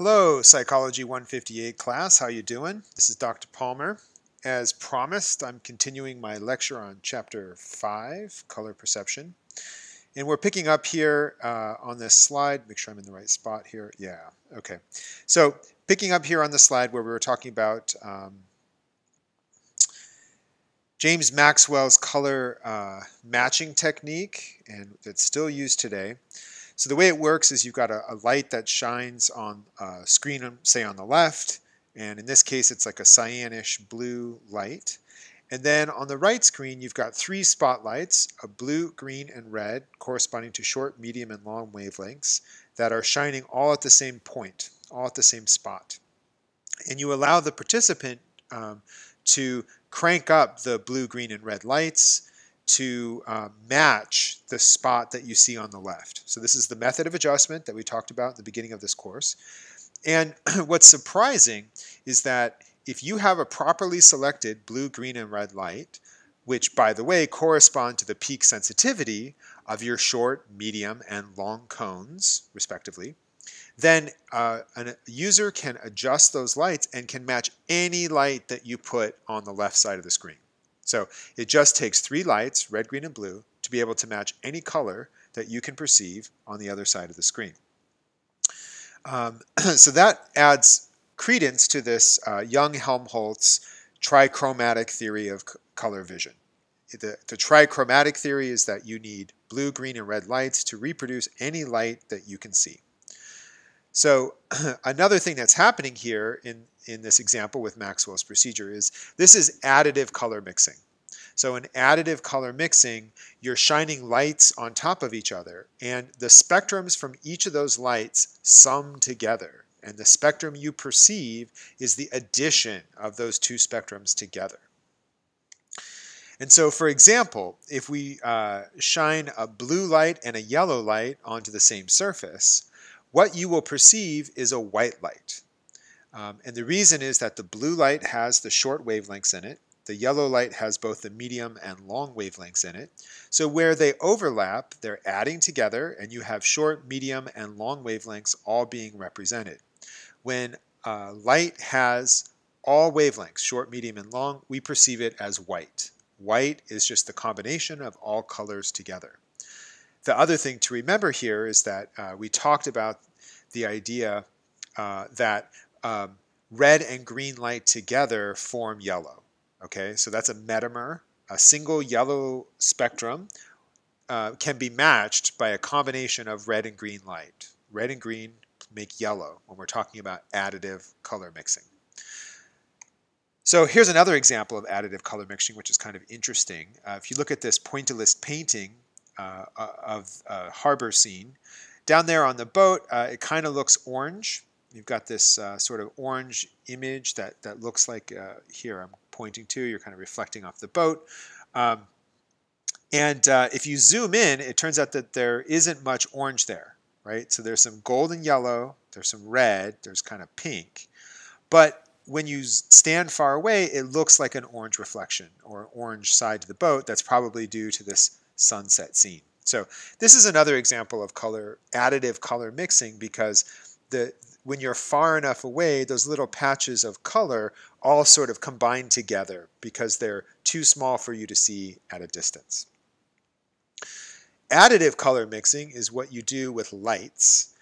Hello, Psychology 158 class. How you doing? This is Dr. Palmer. As promised, I'm continuing my lecture on Chapter 5, Color Perception. And we're picking up here uh, on this slide. Make sure I'm in the right spot here. Yeah, okay. So picking up here on the slide where we were talking about um, James Maxwell's color uh, matching technique, and it's still used today. So the way it works is you've got a, a light that shines on a screen, say on the left, and in this case it's like a cyanish blue light. And then on the right screen you've got three spotlights, a blue, green, and red, corresponding to short, medium, and long wavelengths that are shining all at the same point, all at the same spot. And you allow the participant um, to crank up the blue, green, and red lights, to uh, match the spot that you see on the left. So this is the method of adjustment that we talked about at the beginning of this course. And what's surprising is that if you have a properly selected blue, green, and red light, which by the way correspond to the peak sensitivity of your short, medium, and long cones, respectively, then uh, a user can adjust those lights and can match any light that you put on the left side of the screen. So it just takes three lights, red, green, and blue, to be able to match any color that you can perceive on the other side of the screen. Um, so that adds credence to this uh, Young Helmholtz trichromatic theory of color vision. The, the trichromatic theory is that you need blue, green, and red lights to reproduce any light that you can see. So another thing that's happening here in, in this example with Maxwell's procedure is this is additive color mixing. So in additive color mixing, you're shining lights on top of each other, and the spectrums from each of those lights sum together. And the spectrum you perceive is the addition of those two spectrums together. And so, for example, if we uh, shine a blue light and a yellow light onto the same surface, what you will perceive is a white light. Um, and the reason is that the blue light has the short wavelengths in it. The yellow light has both the medium and long wavelengths in it. So where they overlap, they're adding together, and you have short, medium, and long wavelengths all being represented. When uh, light has all wavelengths, short, medium, and long, we perceive it as white. White is just the combination of all colors together. The other thing to remember here is that uh, we talked about the idea uh, that um, red and green light together form yellow. Okay, so that's a metamer. A single yellow spectrum uh, can be matched by a combination of red and green light. Red and green make yellow when we're talking about additive color mixing. So here's another example of additive color mixing, which is kind of interesting. Uh, if you look at this pointillist painting uh, uh, of a harbor scene. Down there on the boat, uh, it kind of looks orange. You've got this uh, sort of orange image that, that looks like uh, here I'm pointing to. You're kind of reflecting off the boat. Um, and uh, if you zoom in, it turns out that there isn't much orange there, right? So there's some gold and yellow, there's some red, there's kind of pink. But when you stand far away, it looks like an orange reflection or orange side to the boat. That's probably due to this sunset scene. So this is another example of color additive color mixing because the when you're far enough away, those little patches of color all sort of combine together because they're too small for you to see at a distance. Additive color mixing is what you do with lights,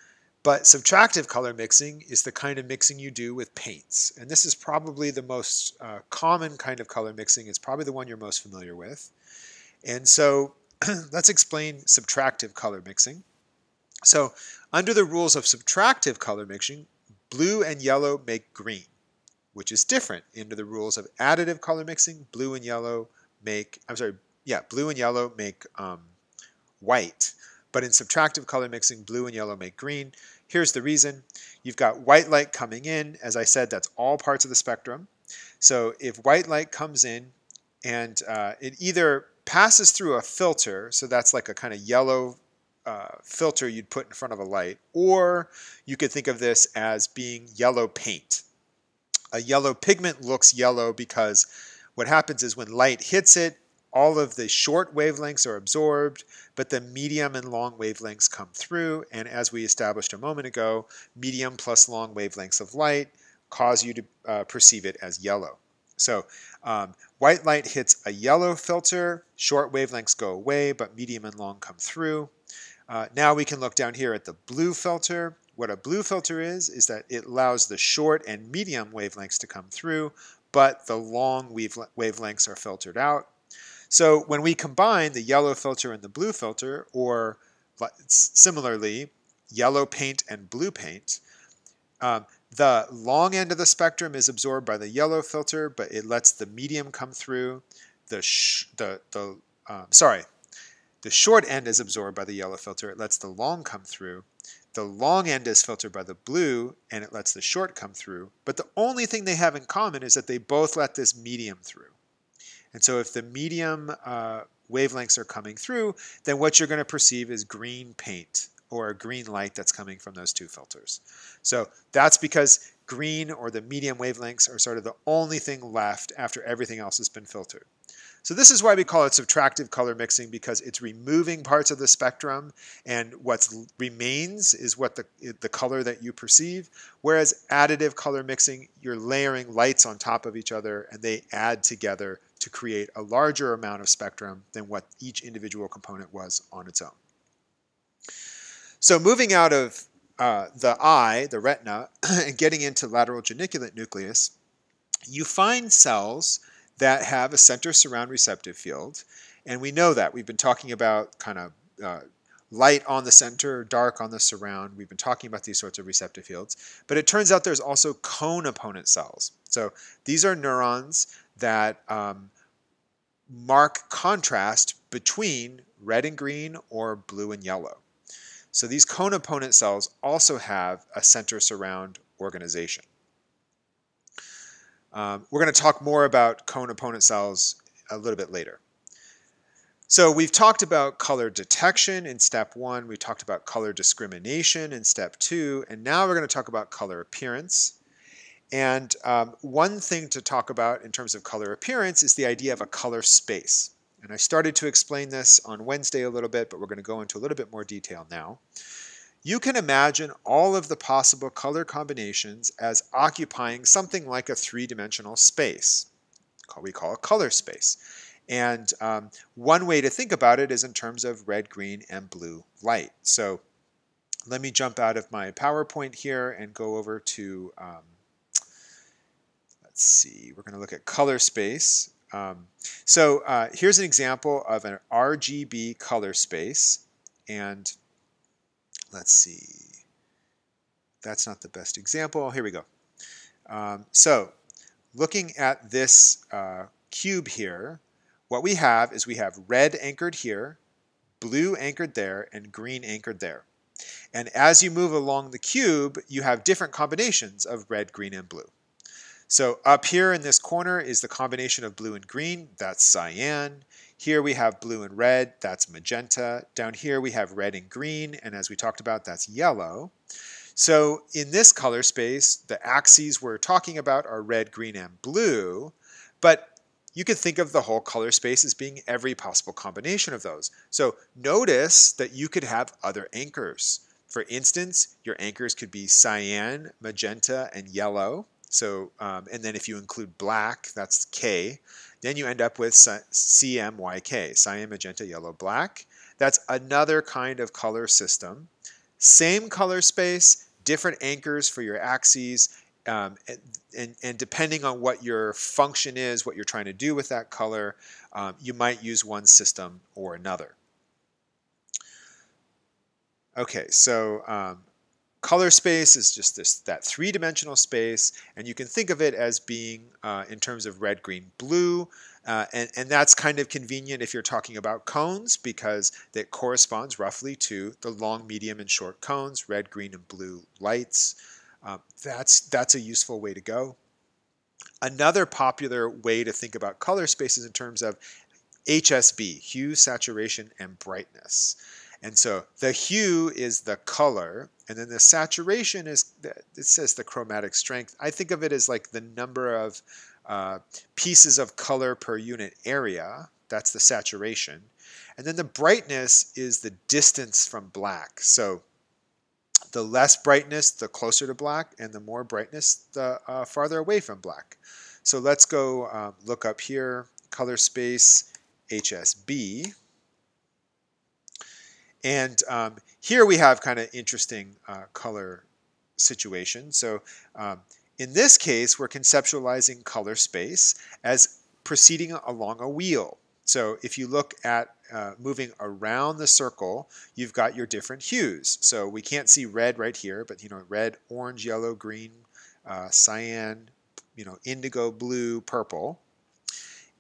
but subtractive color mixing is the kind of mixing you do with paints. And this is probably the most uh, common kind of color mixing. It's probably the one you're most familiar with. And so let's explain subtractive color mixing. So under the rules of subtractive color mixing, blue and yellow make green, which is different. Under the rules of additive color mixing, blue and yellow make, I'm sorry, yeah, blue and yellow make um, white. But in subtractive color mixing, blue and yellow make green. Here's the reason. You've got white light coming in. As I said, that's all parts of the spectrum. So if white light comes in and uh, it either passes through a filter, so that's like a kind of yellow uh, filter you'd put in front of a light, or you could think of this as being yellow paint. A yellow pigment looks yellow because what happens is when light hits it, all of the short wavelengths are absorbed, but the medium and long wavelengths come through. And as we established a moment ago, medium plus long wavelengths of light cause you to uh, perceive it as yellow. So um, white light hits a yellow filter, short wavelengths go away, but medium and long come through. Uh, now we can look down here at the blue filter. What a blue filter is, is that it allows the short and medium wavelengths to come through, but the long wavelengths are filtered out. So when we combine the yellow filter and the blue filter, or similarly, yellow paint and blue paint, um, the long end of the spectrum is absorbed by the yellow filter, but it lets the medium come through. The, the, the um, sorry, the short end is absorbed by the yellow filter. It lets the long come through. The long end is filtered by the blue, and it lets the short come through. But the only thing they have in common is that they both let this medium through. And so if the medium uh, wavelengths are coming through, then what you're going to perceive is green paint or a green light that's coming from those two filters. So that's because green or the medium wavelengths are sort of the only thing left after everything else has been filtered. So this is why we call it subtractive color mixing because it's removing parts of the spectrum and what remains is what the, the color that you perceive. Whereas additive color mixing, you're layering lights on top of each other and they add together to create a larger amount of spectrum than what each individual component was on its own. So moving out of uh, the eye, the retina, and getting into lateral geniculate nucleus, you find cells that have a center surround receptive field. And we know that. We've been talking about kind of uh, light on the center, dark on the surround. We've been talking about these sorts of receptive fields. But it turns out there's also cone opponent cells. So these are neurons that um, mark contrast between red and green or blue and yellow. So these cone opponent cells also have a center surround organization. Um, we're going to talk more about cone opponent cells a little bit later. So we've talked about color detection in step one, we talked about color discrimination in step two, and now we're going to talk about color appearance. And um, one thing to talk about in terms of color appearance is the idea of a color space. And I started to explain this on Wednesday a little bit, but we're going to go into a little bit more detail now. You can imagine all of the possible color combinations as occupying something like a three-dimensional space. We call a color space. And um, one way to think about it is in terms of red, green, and blue light. So let me jump out of my PowerPoint here and go over to, um, let's see, we're going to look at color space. Um, so uh, here's an example of an RGB color space. And let's see. That's not the best example. Here we go. Um, so looking at this uh, cube here, what we have is we have red anchored here, blue anchored there, and green anchored there. And as you move along the cube, you have different combinations of red, green, and blue. So up here in this corner is the combination of blue and green, that's cyan. Here we have blue and red, that's magenta. Down here we have red and green, and as we talked about, that's yellow. So in this color space, the axes we're talking about are red, green, and blue, but you could think of the whole color space as being every possible combination of those. So notice that you could have other anchors. For instance, your anchors could be cyan, magenta, and yellow. So, um, and then if you include black, that's K, then you end up with CMYK, cyan, magenta, yellow, black. That's another kind of color system. Same color space, different anchors for your axes, um, and, and, and, depending on what your function is, what you're trying to do with that color, um, you might use one system or another. Okay, so um, color space is just this that three-dimensional space, and you can think of it as being uh, in terms of red, green, blue, uh, and, and that's kind of convenient if you're talking about cones because that corresponds roughly to the long, medium, and short cones, red, green, and blue lights. Um, that's, that's a useful way to go. Another popular way to think about color spaces in terms of HSB, hue, saturation, and brightness. And so the hue is the color, and then the saturation is, it says the chromatic strength. I think of it as like the number of uh, pieces of color per unit area. That's the saturation. And then the brightness is the distance from black. So the less brightness, the closer to black, and the more brightness, the uh, farther away from black. So let's go um, look up here, color space HSB. And um, here we have kind of interesting uh, color situation. So um, in this case, we're conceptualizing color space as proceeding along a wheel. So if you look at uh, moving around the circle, you've got your different hues. So we can't see red right here, but you know, red, orange, yellow, green, uh, cyan, you know, indigo, blue, purple.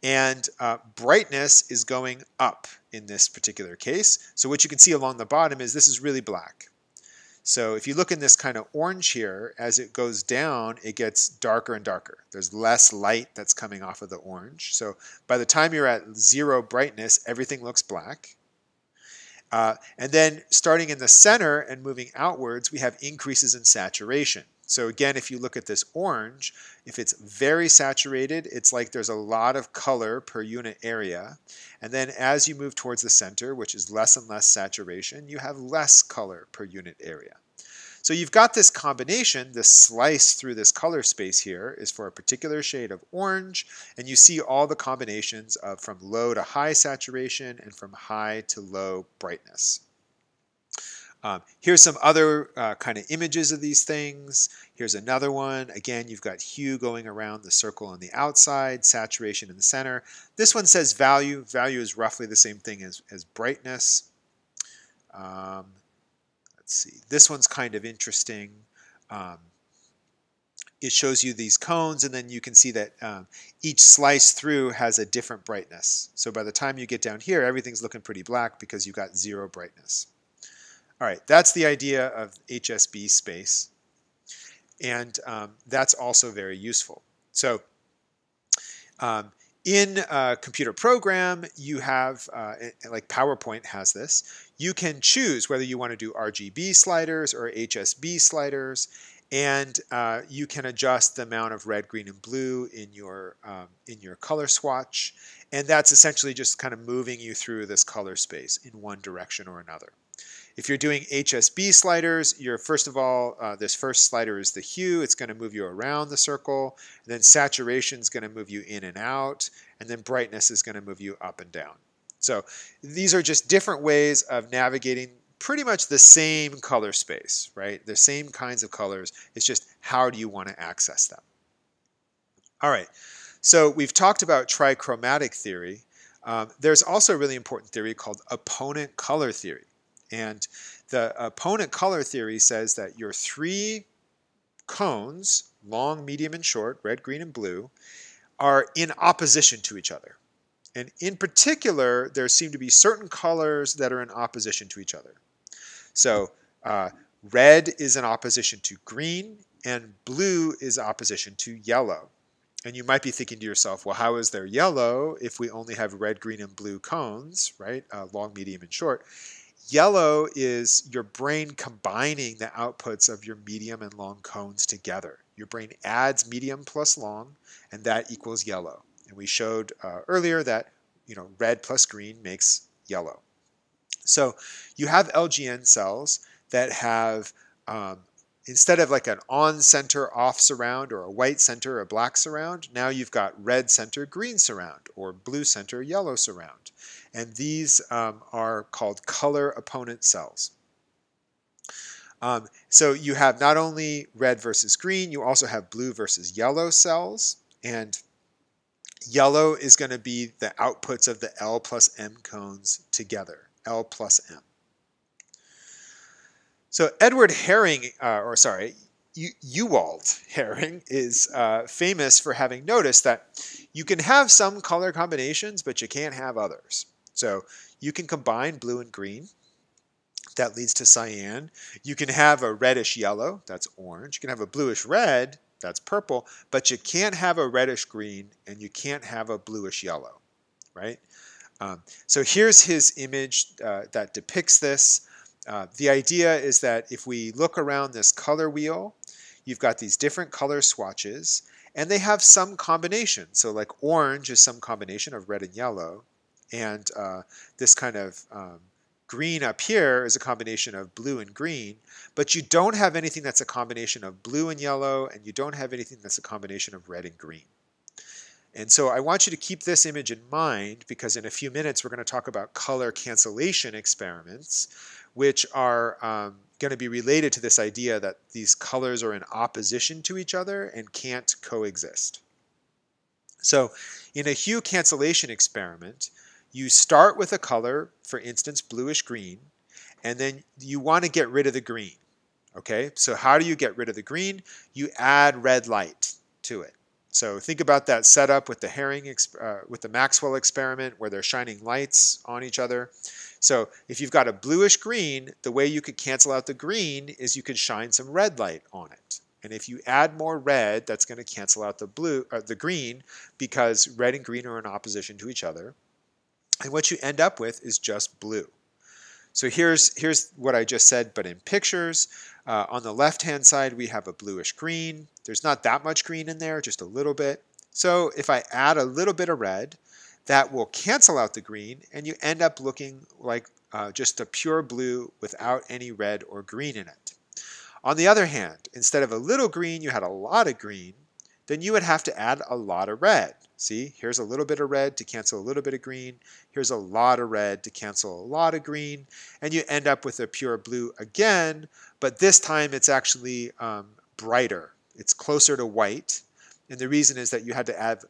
And uh, brightness is going up in this particular case. So what you can see along the bottom is this is really black. So if you look in this kind of orange here, as it goes down, it gets darker and darker. There's less light that's coming off of the orange. So by the time you're at zero brightness, everything looks black. Uh, and then starting in the center and moving outwards, we have increases in saturation. So again, if you look at this orange, if it's very saturated, it's like there's a lot of color per unit area. And then as you move towards the center, which is less and less saturation, you have less color per unit area. So you've got this combination, this slice through this color space here is for a particular shade of orange, and you see all the combinations of from low to high saturation and from high to low brightness. Um, here's some other uh, kind of images of these things. Here's another one. Again, you've got hue going around the circle on the outside, saturation in the center. This one says value. Value is roughly the same thing as, as brightness. Um, let's see. This one's kind of interesting. Um, it shows you these cones, and then you can see that um, each slice through has a different brightness. So by the time you get down here, everything's looking pretty black because you've got zero brightness. All right, that's the idea of HSB space. And um, that's also very useful. So um, in a computer program, you have, uh, like PowerPoint has this, you can choose whether you want to do RGB sliders or HSB sliders, and uh, you can adjust the amount of red, green, and blue in your, um, in your color swatch. And that's essentially just kind of moving you through this color space in one direction or another. If you're doing HSB sliders, you're first of all, uh, this first slider is the hue. It's going to move you around the circle. And then saturation is going to move you in and out. And then brightness is going to move you up and down. So these are just different ways of navigating pretty much the same color space, right? The same kinds of colors. It's just how do you want to access them? All right, so we've talked about trichromatic theory. Um, there's also a really important theory called opponent color theory. And the opponent color theory says that your three cones, long, medium, and short, red, green, and blue, are in opposition to each other. And in particular, there seem to be certain colors that are in opposition to each other. So uh, red is in opposition to green, and blue is opposition to yellow. And you might be thinking to yourself, well, how is there yellow if we only have red, green, and blue cones, right? Uh, long, medium, and short. Yellow is your brain combining the outputs of your medium and long cones together. Your brain adds medium plus long, and that equals yellow. And we showed uh, earlier that you know red plus green makes yellow. So you have LGN cells that have um, instead of like an on center off surround or a white center a black surround, now you've got red center green surround or blue center yellow surround and these um, are called color opponent cells. Um, so you have not only red versus green, you also have blue versus yellow cells, and yellow is going to be the outputs of the L plus M cones together, L plus M. So Edward Hering, uh, or sorry, Ewald Hering is uh, famous for having noticed that you can have some color combinations, but you can't have others. So you can combine blue and green. That leads to cyan. You can have a reddish yellow, that's orange. You can have a bluish red, that's purple, but you can't have a reddish green and you can't have a bluish yellow, right? Um, so here's his image uh, that depicts this. Uh, the idea is that if we look around this color wheel, you've got these different color swatches, and they have some combination. So like orange is some combination of red and yellow. And uh, this kind of um, green up here is a combination of blue and green, but you don't have anything that's a combination of blue and yellow, and you don't have anything that's a combination of red and green. And so I want you to keep this image in mind because in a few minutes we're going to talk about color cancellation experiments, which are um, going to be related to this idea that these colors are in opposition to each other and can't coexist. So in a hue cancellation experiment, you start with a color, for instance, bluish green, and then you want to get rid of the green. Okay, so how do you get rid of the green? You add red light to it. So think about that setup with the Hering, uh, with the Maxwell experiment where they're shining lights on each other. So if you've got a bluish green, the way you could cancel out the green is you could shine some red light on it. And if you add more red, that's going to cancel out the blue, uh, the green, because red and green are in opposition to each other. And what you end up with is just blue. So here's, here's what I just said, but in pictures. Uh, on the left-hand side, we have a bluish green. There's not that much green in there, just a little bit. So if I add a little bit of red, that will cancel out the green, and you end up looking like uh, just a pure blue without any red or green in it. On the other hand, instead of a little green, you had a lot of green, then you would have to add a lot of red. See, here's a little bit of red to cancel a little bit of green. Here's a lot of red to cancel a lot of green. And you end up with a pure blue again, but this time it's actually um, brighter. It's closer to white. And the reason is that you had to add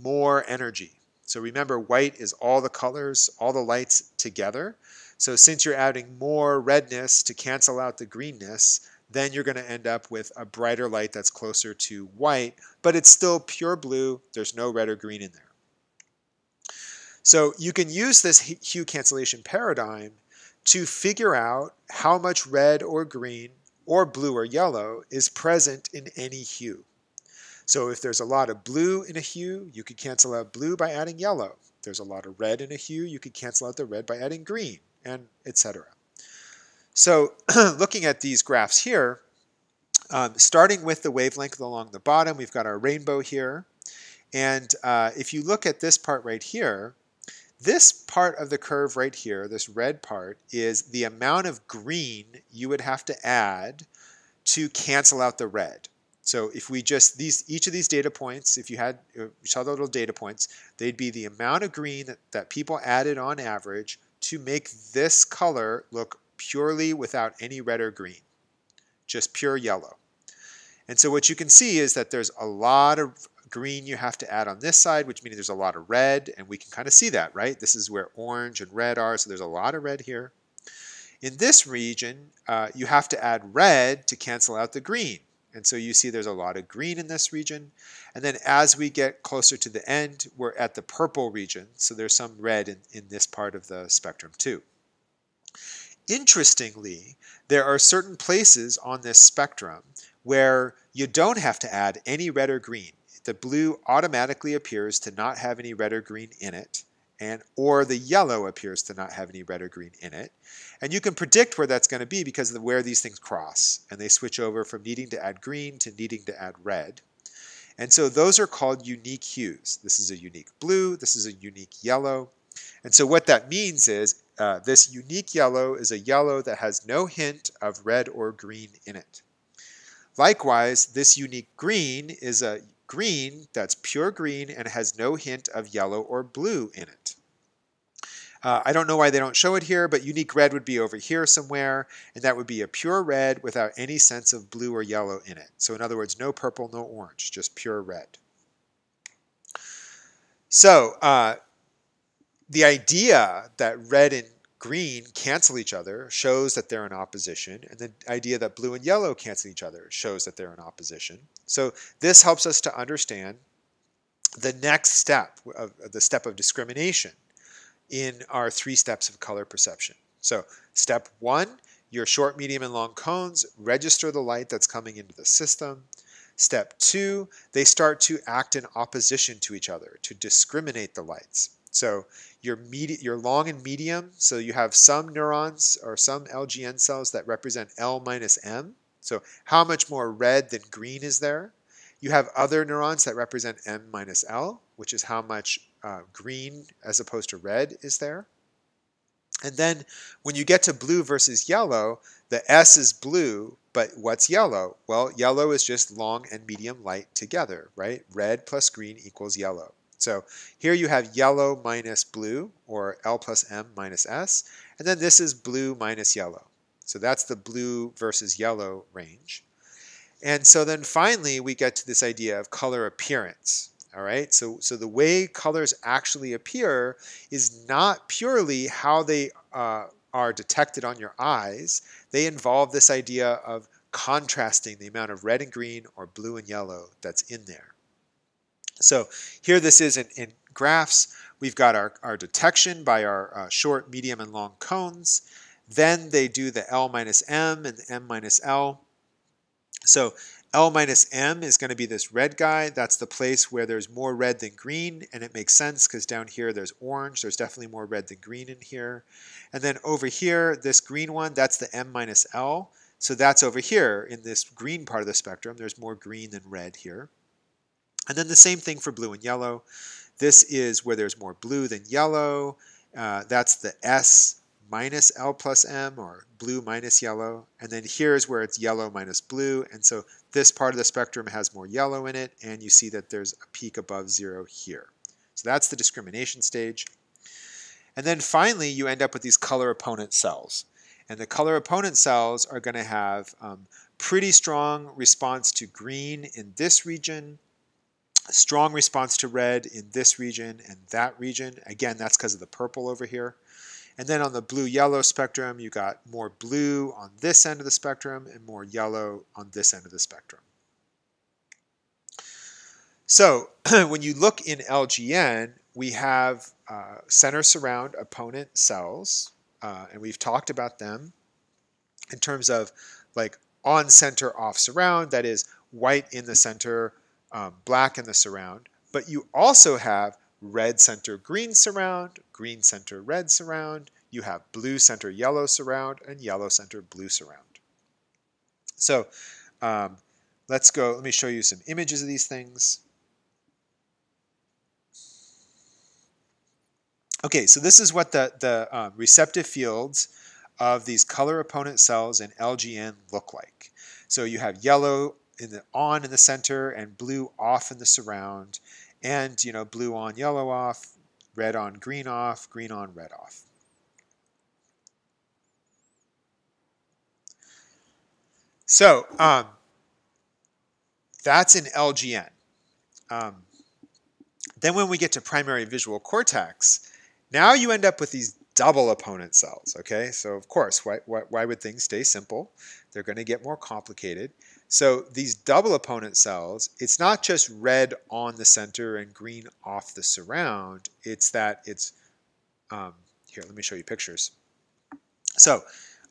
more energy. So remember, white is all the colors, all the lights together. So since you're adding more redness to cancel out the greenness, then you're going to end up with a brighter light that's closer to white, but it's still pure blue. There's no red or green in there. So you can use this hue cancellation paradigm to figure out how much red or green or blue or yellow is present in any hue. So if there's a lot of blue in a hue, you could cancel out blue by adding yellow. If there's a lot of red in a hue, you could cancel out the red by adding green, and etc. So looking at these graphs here, um, starting with the wavelength along the bottom, we've got our rainbow here. And uh, if you look at this part right here, this part of the curve right here, this red part, is the amount of green you would have to add to cancel out the red. So if we just, these each of these data points, if you had, you saw the little data points, they'd be the amount of green that, that people added on average to make this color look purely without any red or green, just pure yellow. And so what you can see is that there's a lot of green you have to add on this side, which means there's a lot of red, and we can kind of see that, right? This is where orange and red are, so there's a lot of red here. In this region, uh, you have to add red to cancel out the green. And so you see there's a lot of green in this region. And then as we get closer to the end, we're at the purple region. So there's some red in, in this part of the spectrum too. Interestingly, there are certain places on this spectrum where you don't have to add any red or green. The blue automatically appears to not have any red or green in it, and or the yellow appears to not have any red or green in it. And you can predict where that's going to be because of where these things cross, and they switch over from needing to add green to needing to add red. And so those are called unique hues. This is a unique blue, this is a unique yellow. And so what that means is uh, this unique yellow is a yellow that has no hint of red or green in it. Likewise, this unique green is a green that's pure green and has no hint of yellow or blue in it. Uh, I don't know why they don't show it here, but unique red would be over here somewhere, and that would be a pure red without any sense of blue or yellow in it. So in other words, no purple, no orange, just pure red. So uh, the idea that red and green cancel each other shows that they're in opposition, and the idea that blue and yellow cancel each other shows that they're in opposition. So this helps us to understand the next step, of, the step of discrimination in our three steps of color perception. So step one, your short, medium, and long cones register the light that's coming into the system. Step two, they start to act in opposition to each other, to discriminate the lights. So your, medi- your long and medium, so you have some neurons or some LGN cells that represent L minus M. So how much more red than green is there? You have other neurons that represent M minus L, which is how much uh, green as opposed to red is there. And then when you get to blue versus yellow, the S is blue, but what's yellow? Well, yellow is just long and medium light together, right? Red plus green equals yellow. So here you have yellow minus blue, or L plus M minus S, and then this is blue minus yellow. So that's the blue versus yellow range. And so then finally we get to this idea of color appearance. All right, so, so the way colors actually appear is not purely how they uh, are detected on your eyes. They involve this idea of contrasting the amount of red and green or blue and yellow that's in there. So here this is in, in graphs. We've got our, our detection by our uh, short, medium, and long cones. Then they do the L minus M and the M minus L. So L minus M is going to be this red guy. That's the place where there's more red than green, and it makes sense because down here there's orange. There's definitely more red than green in here. And then over here, this green one, that's the M minus L. So that's over here in this green part of the spectrum. There's more green than red here. And then the same thing for blue and yellow. This is where there's more blue than yellow. Uh, that's the S minus L plus M or blue minus yellow. And then here's where it's yellow minus blue. And so this part of the spectrum has more yellow in it. And you see that there's a peak above zero here. So that's the discrimination stage. And then finally, you end up with these color opponent cells. And the color opponent cells are going to have um, pretty strong response to green in this region, strong response to red in this region and that region. Again, that's because of the purple over here. And then on the blue-yellow spectrum, you got more blue on this end of the spectrum and more yellow on this end of the spectrum. So when you look in LGN, we have uh, center surround opponent cells, uh, and we've talked about them in terms of like on center, off surround, that is white in the center, um, black in the surround. But you also have red center green surround, green center red surround, you have blue center yellow surround, and yellow center blue surround. So um, let's go, let me show you some images of these things. Okay, so this is what the, the um, receptive fields of these color opponent cells in LGN look like. So you have yellow in the on in the center and blue off in the surround. And you know blue on yellow off red on green off green on red off. So um, that's in LGN um, then when we get to primary visual cortex now you end up with these double opponent cells okay? So of course why, why, why would things stay simple? They're going to get more complicated so these double opponent cells, it's not just red on the center and green off the surround. It's that it's, um, here, let me show you pictures. So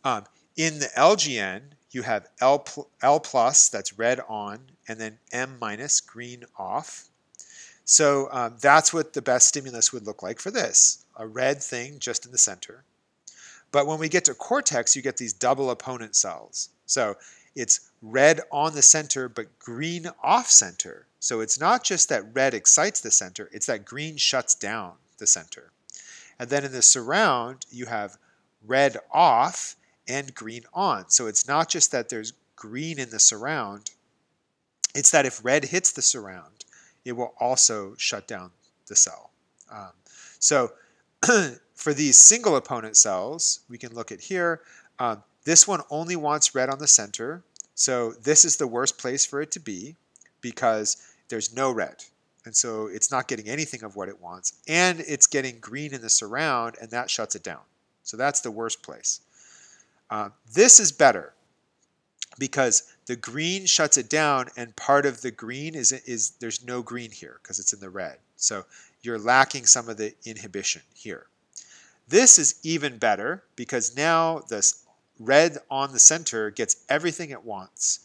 um, in the LGN, you have L, pl L plus, that's red on, and then M minus, green off. So um, that's what the best stimulus would look like for this, a red thing just in the center. But when we get to cortex, you get these double opponent cells. So it's red on the center, but green off center. So it's not just that red excites the center, it's that green shuts down the center. And then in the surround, you have red off and green on. So it's not just that there's green in the surround, it's that if red hits the surround, it will also shut down the cell. Um, so for these single opponent cells, we can look at here. Um, this one only wants red on the center. So this is the worst place for it to be because there's no red. And so it's not getting anything of what it wants. And it's getting green in the surround, and that shuts it down. So that's the worst place. Uh, this is better because the green shuts it down, and part of the green is, is there's no green here because it's in the red. So you're lacking some of the inhibition here. This is even better because now this red on the center gets everything it wants,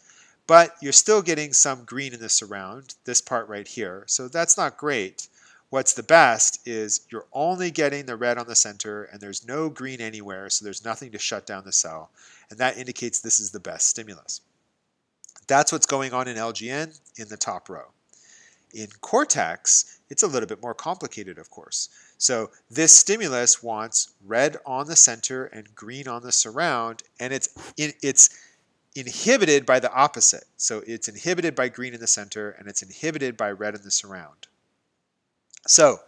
but you're still getting some green in the surround, this part right here. So that's not great. What's the best is you're only getting the red on the center and there's no green anywhere, so there's nothing to shut down the cell. And that indicates this is the best stimulus. That's what's going on in LGN in the top row. In cortex, it's a little bit more complicated, of course. So this stimulus wants red on the center and green on the surround, and it's it's inhibited by the opposite. So it's inhibited by green in the center, and it's inhibited by red in the surround. So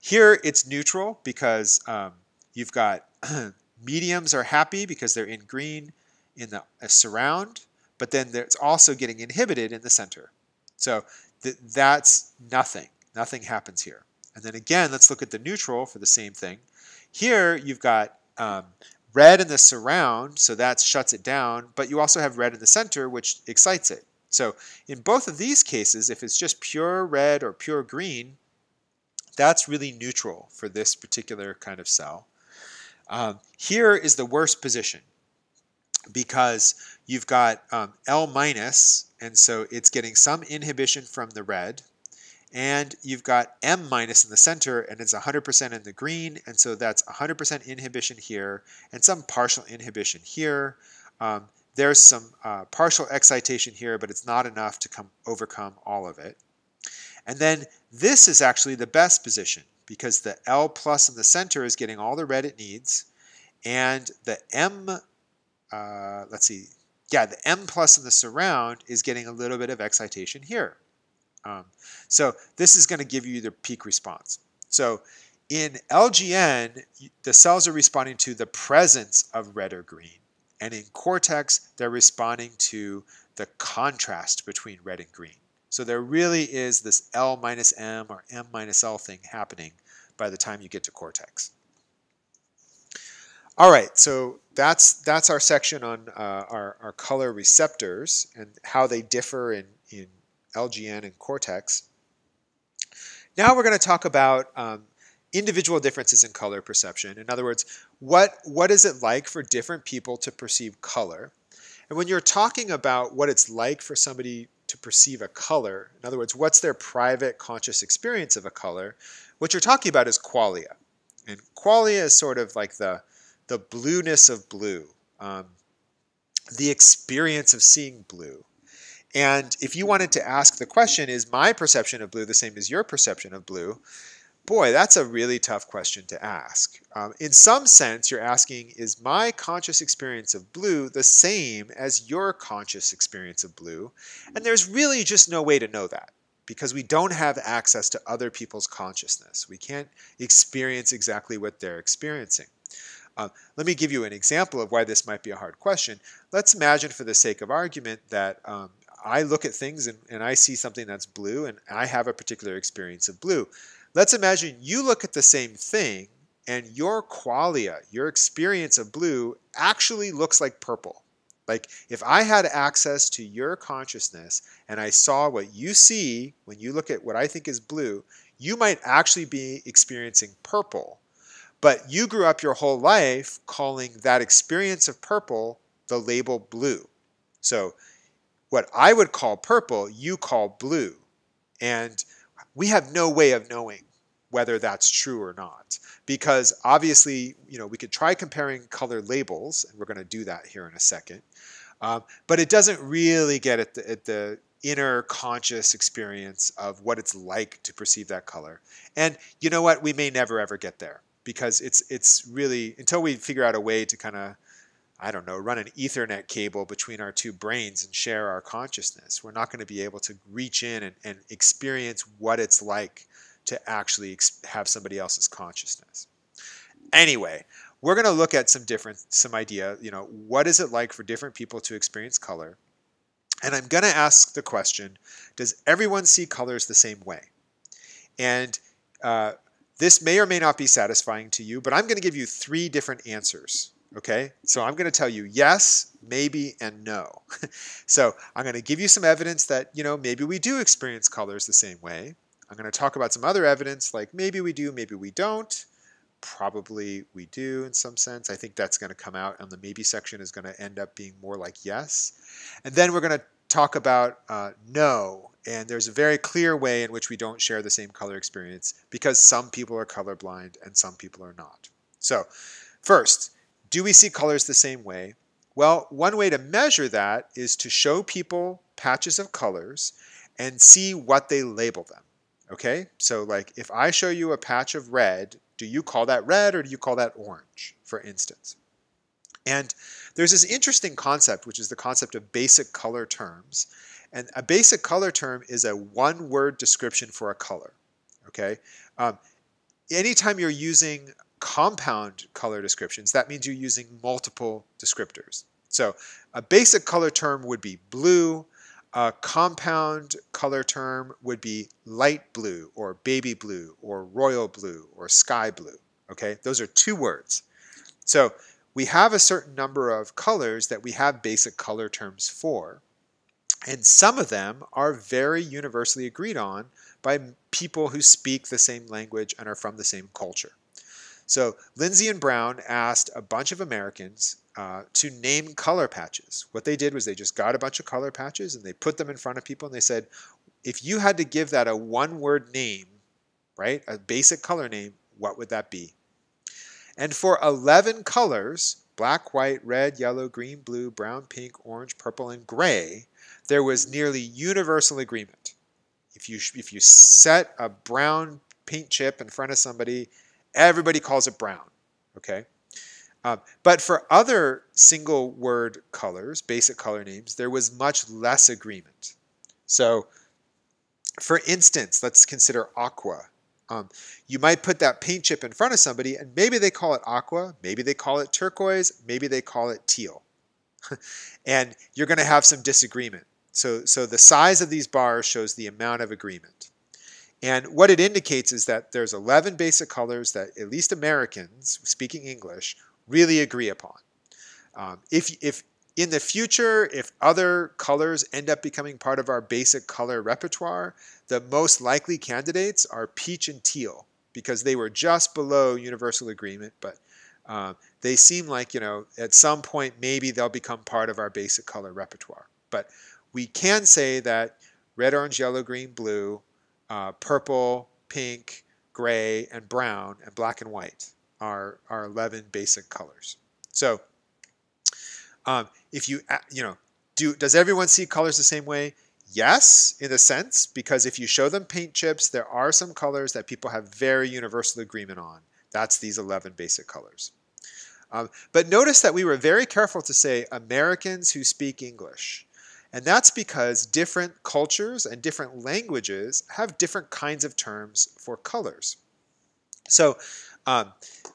here it's neutral because um, you've got mediums are happy because they're in green in the surround, but then it's also getting inhibited in the center. So th that's nothing. Nothing happens here. And then again, let's look at the neutral for the same thing. Here you've got um, red in the surround, so that shuts it down, but you also have red in the center, which excites it. So in both of these cases, if it's just pure red or pure green, that's really neutral for this particular kind of cell. Um, here is the worst position because you've got um, L minus, and so it's getting some inhibition from the red. And you've got M minus in the center, and it's 100% in the green, and so that's 100% inhibition here, and some partial inhibition here. Um, there's some uh, partial excitation here, but it's not enough to come overcome all of it. And then this is actually the best position because the L plus in the center is getting all the red it needs, and the M, uh, let's see, yeah, the M plus in the surround is getting a little bit of excitation here. Um, so this is going to give you the peak response. So in LGN, the cells are responding to the presence of red or green. And in cortex, they're responding to the contrast between red and green. So there really is this L minus M or M minus L thing happening by the time you get to cortex. All right, so that's that's our section on uh, our, our color receptors and how they differ in, in LGN and cortex. Now we're going to talk about um, individual differences in color perception. In other words, what, what is it like for different people to perceive color? And when you're talking about what it's like for somebody to perceive a color, in other words, what's their private conscious experience of a color, what you're talking about is qualia. And qualia is sort of like the, the blueness of blue, um, the experience of seeing blue. And if you wanted to ask the question, is my perception of blue the same as your perception of blue? Boy, that's a really tough question to ask. Um, in some sense, you're asking, is my conscious experience of blue the same as your conscious experience of blue? And there's really just no way to know that because we don't have access to other people's consciousness. We can't experience exactly what they're experiencing. Uh, let me give you an example of why this might be a hard question. Let's imagine, for the sake of argument, that um, I look at things and, and I see something that's blue and I have a particular experience of blue. Let's imagine you look at the same thing and your qualia, your experience of blue, actually looks like purple. Like if I had access to your consciousness and I saw what you see when you look at what I think is blue, you might actually be experiencing purple. But you grew up your whole life calling that experience of purple the label blue. So what I would call purple, you call blue. And we have no way of knowing whether that's true or not. Because obviously, you know, we could try comparing color labels, and we're going to do that here in a second. Um, but it doesn't really get at the, at the inner conscious experience of what it's like to perceive that color. And you know what? We may never ever get there because it's it's really until we figure out a way to kind of I don't know, run an Ethernet cable between our two brains and share our consciousness. We're not going to be able to reach in and, and experience what it's like to actually have somebody else's consciousness. Anyway, we're going to look at some different, some idea, you know, what is it like for different people to experience color? And I'm going to ask the question, does everyone see colors the same way? And uh, this may or may not be satisfying to you, but I'm going to give you three different answers Okay, so I'm going to tell you yes, maybe, and no. so I'm going to give you some evidence that, you know, maybe we do experience colors the same way. I'm going to talk about some other evidence like maybe we do, maybe we don't. Probably we do in some sense. I think that's going to come out and the maybe section is going to end up being more like yes. And then we're going to talk about uh, no. And there's a very clear way in which we don't share the same color experience because some people are colorblind and some people are not. So first, do we see colors the same way? Well, one way to measure that is to show people patches of colors and see what they label them. Okay, so like if I show you a patch of red, do you call that red or do you call that orange, for instance? And there's this interesting concept, which is the concept of basic color terms. And a basic color term is a one word description for a color. Okay, um, anytime you're using compound color descriptions, that means you're using multiple descriptors. So a basic color term would be blue. A compound color term would be light blue or baby blue or royal blue or sky blue. Okay, those are two words. So we have a certain number of colors that we have basic color terms for. And some of them are very universally agreed on by people who speak the same language and are from the same culture. So Lindsey and Brown asked a bunch of Americans uh, to name color patches. What they did was they just got a bunch of color patches and they put them in front of people and they said, if you had to give that a one word name, right, a basic color name, what would that be? And for 11 colors, black, white, red, yellow, green, blue, brown, pink, orange, purple, and gray, there was nearly universal agreement. If you, if you set a brown paint chip in front of somebody, everybody calls it brown, okay? Um, but for other single word colors, basic color names, there was much less agreement. So, for instance, let's consider aqua. Um, you might put that paint chip in front of somebody and maybe they call it aqua, maybe they call it turquoise, maybe they call it teal. and you're going to have some disagreement. So, so the size of these bars shows the amount of agreement. And what it indicates is that there's 11 basic colors that at least Americans speaking English really agree upon. Um, if, if in the future, if other colors end up becoming part of our basic color repertoire, the most likely candidates are peach and teal because they were just below universal agreement, but uh, they seem like, you know, at some point maybe they'll become part of our basic color repertoire. But we can say that red, orange, yellow, green, blue, uh, purple, pink, gray, and brown, and black and white are, are 11 basic colors. So um, if you, you know, do, does everyone see colors the same way? Yes, in a sense, because if you show them paint chips, there are some colors that people have very universal agreement on. That's these 11 basic colors. Um, but notice that we were very careful to say Americans who speak English. And that's because different cultures and different languages have different kinds of terms for colors. So um,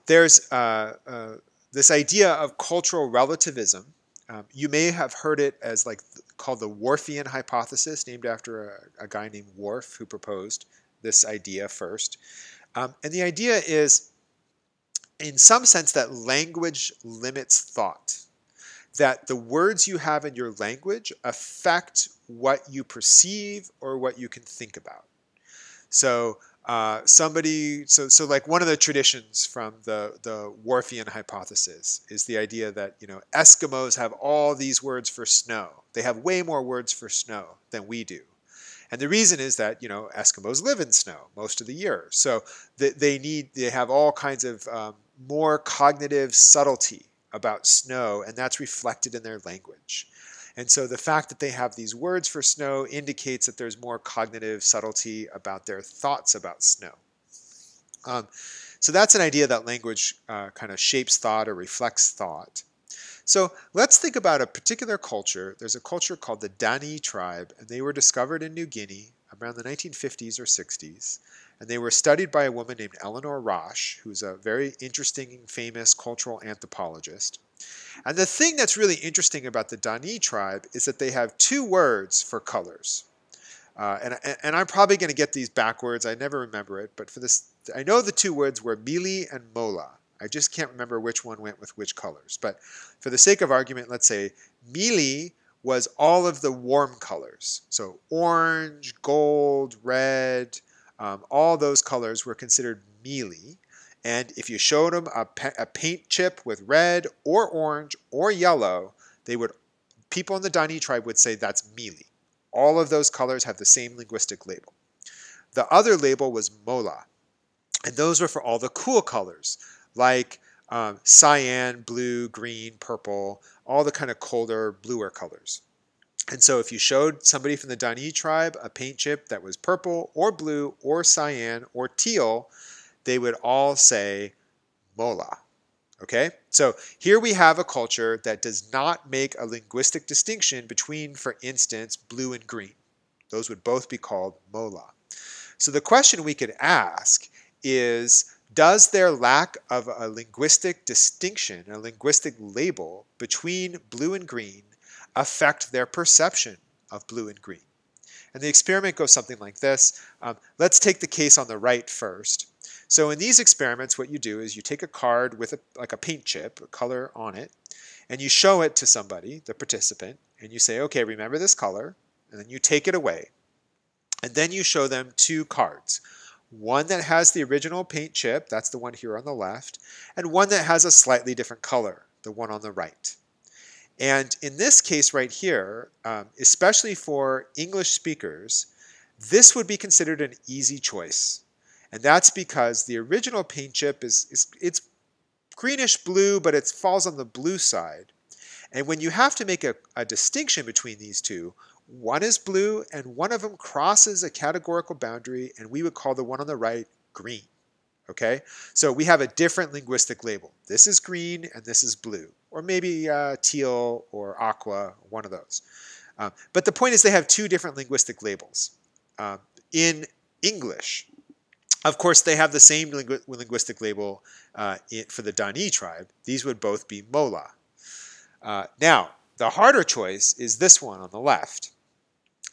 there's uh, uh, this idea of cultural relativism. Um, you may have heard it as like called the Whorfian hypothesis, named after a, a guy named Whorf who proposed this idea first. Um, and the idea is, in some sense, that language limits thought. That the words you have in your language affect what you perceive or what you can think about. So uh, somebody so so like one of the traditions from the the Whorfian hypothesis is the idea that you know Eskimos have all these words for snow. They have way more words for snow than we do. And the reason is that you know Eskimos live in snow most of the year, so they, they need they have all kinds of um, more cognitive subtlety about snow, and that's reflected in their language. And so the fact that they have these words for snow indicates that there's more cognitive subtlety about their thoughts about snow. Um, so that's an idea that language uh, kind of shapes thought or reflects thought. So let's think about a particular culture. There's a culture called the Dani tribe, and they were discovered in New Guinea around the 1950s or 60s. And they were studied by a woman named Eleanor Rosch, who's a very interesting famous cultural anthropologist. And the thing that's really interesting about the Dani tribe is that they have two words for colors. Uh, and, and I'm probably going to get these backwards. I never remember it, but for this, I know the two words were mili and mola. I just can't remember which one went with which colors. But for the sake of argument, let's say mili was all of the warm colors. So orange, gold, red, um, all those colors were considered mili. And if you showed them a, a paint chip with red or orange or yellow, they would people in the Dani tribe would say that's mili. All of those colors have the same linguistic label. The other label was mola, and those were for all the cool colors, like um, cyan, blue, green, purple, all the kind of colder, bluer colors. And so if you showed somebody from the Dani tribe a paint chip that was purple or blue or cyan or teal, they would all say mola. Okay, so here we have a culture that does not make a linguistic distinction between, for instance, blue and green. Those would both be called mola. So the question we could ask is Does their lack of a linguistic distinction, a linguistic label between blue and green, affect their perception of blue and green? And the experiment goes something like this. Um, let's take the case on the right first. So in these experiments, what you do is you take a card with a, like a paint chip, a color on it, and you show it to somebody, the participant, and you say, okay, remember this color, and then you take it away. And then you show them two cards. One that has the original paint chip, that's the one here on the left, and one that has a slightly different color, the one on the right. And in this case right here, um, especially for English speakers, this would be considered an easy choice. And that's because the original paint chip is, is it's greenish blue, but it falls on the blue side. And when you have to make a, a distinction between these two, one is blue and one of them crosses a categorical boundary, and we would call the one on the right green. Okay, so we have a different linguistic label. This is green and this is blue, or maybe uh, teal or aqua, one of those. Uh, but the point is, they have two different linguistic labels. Um, in English, of course, they have the same lingu linguistic label uh, for the Dani tribe. These would both be Mola. Uh, now, the harder choice is this one on the left.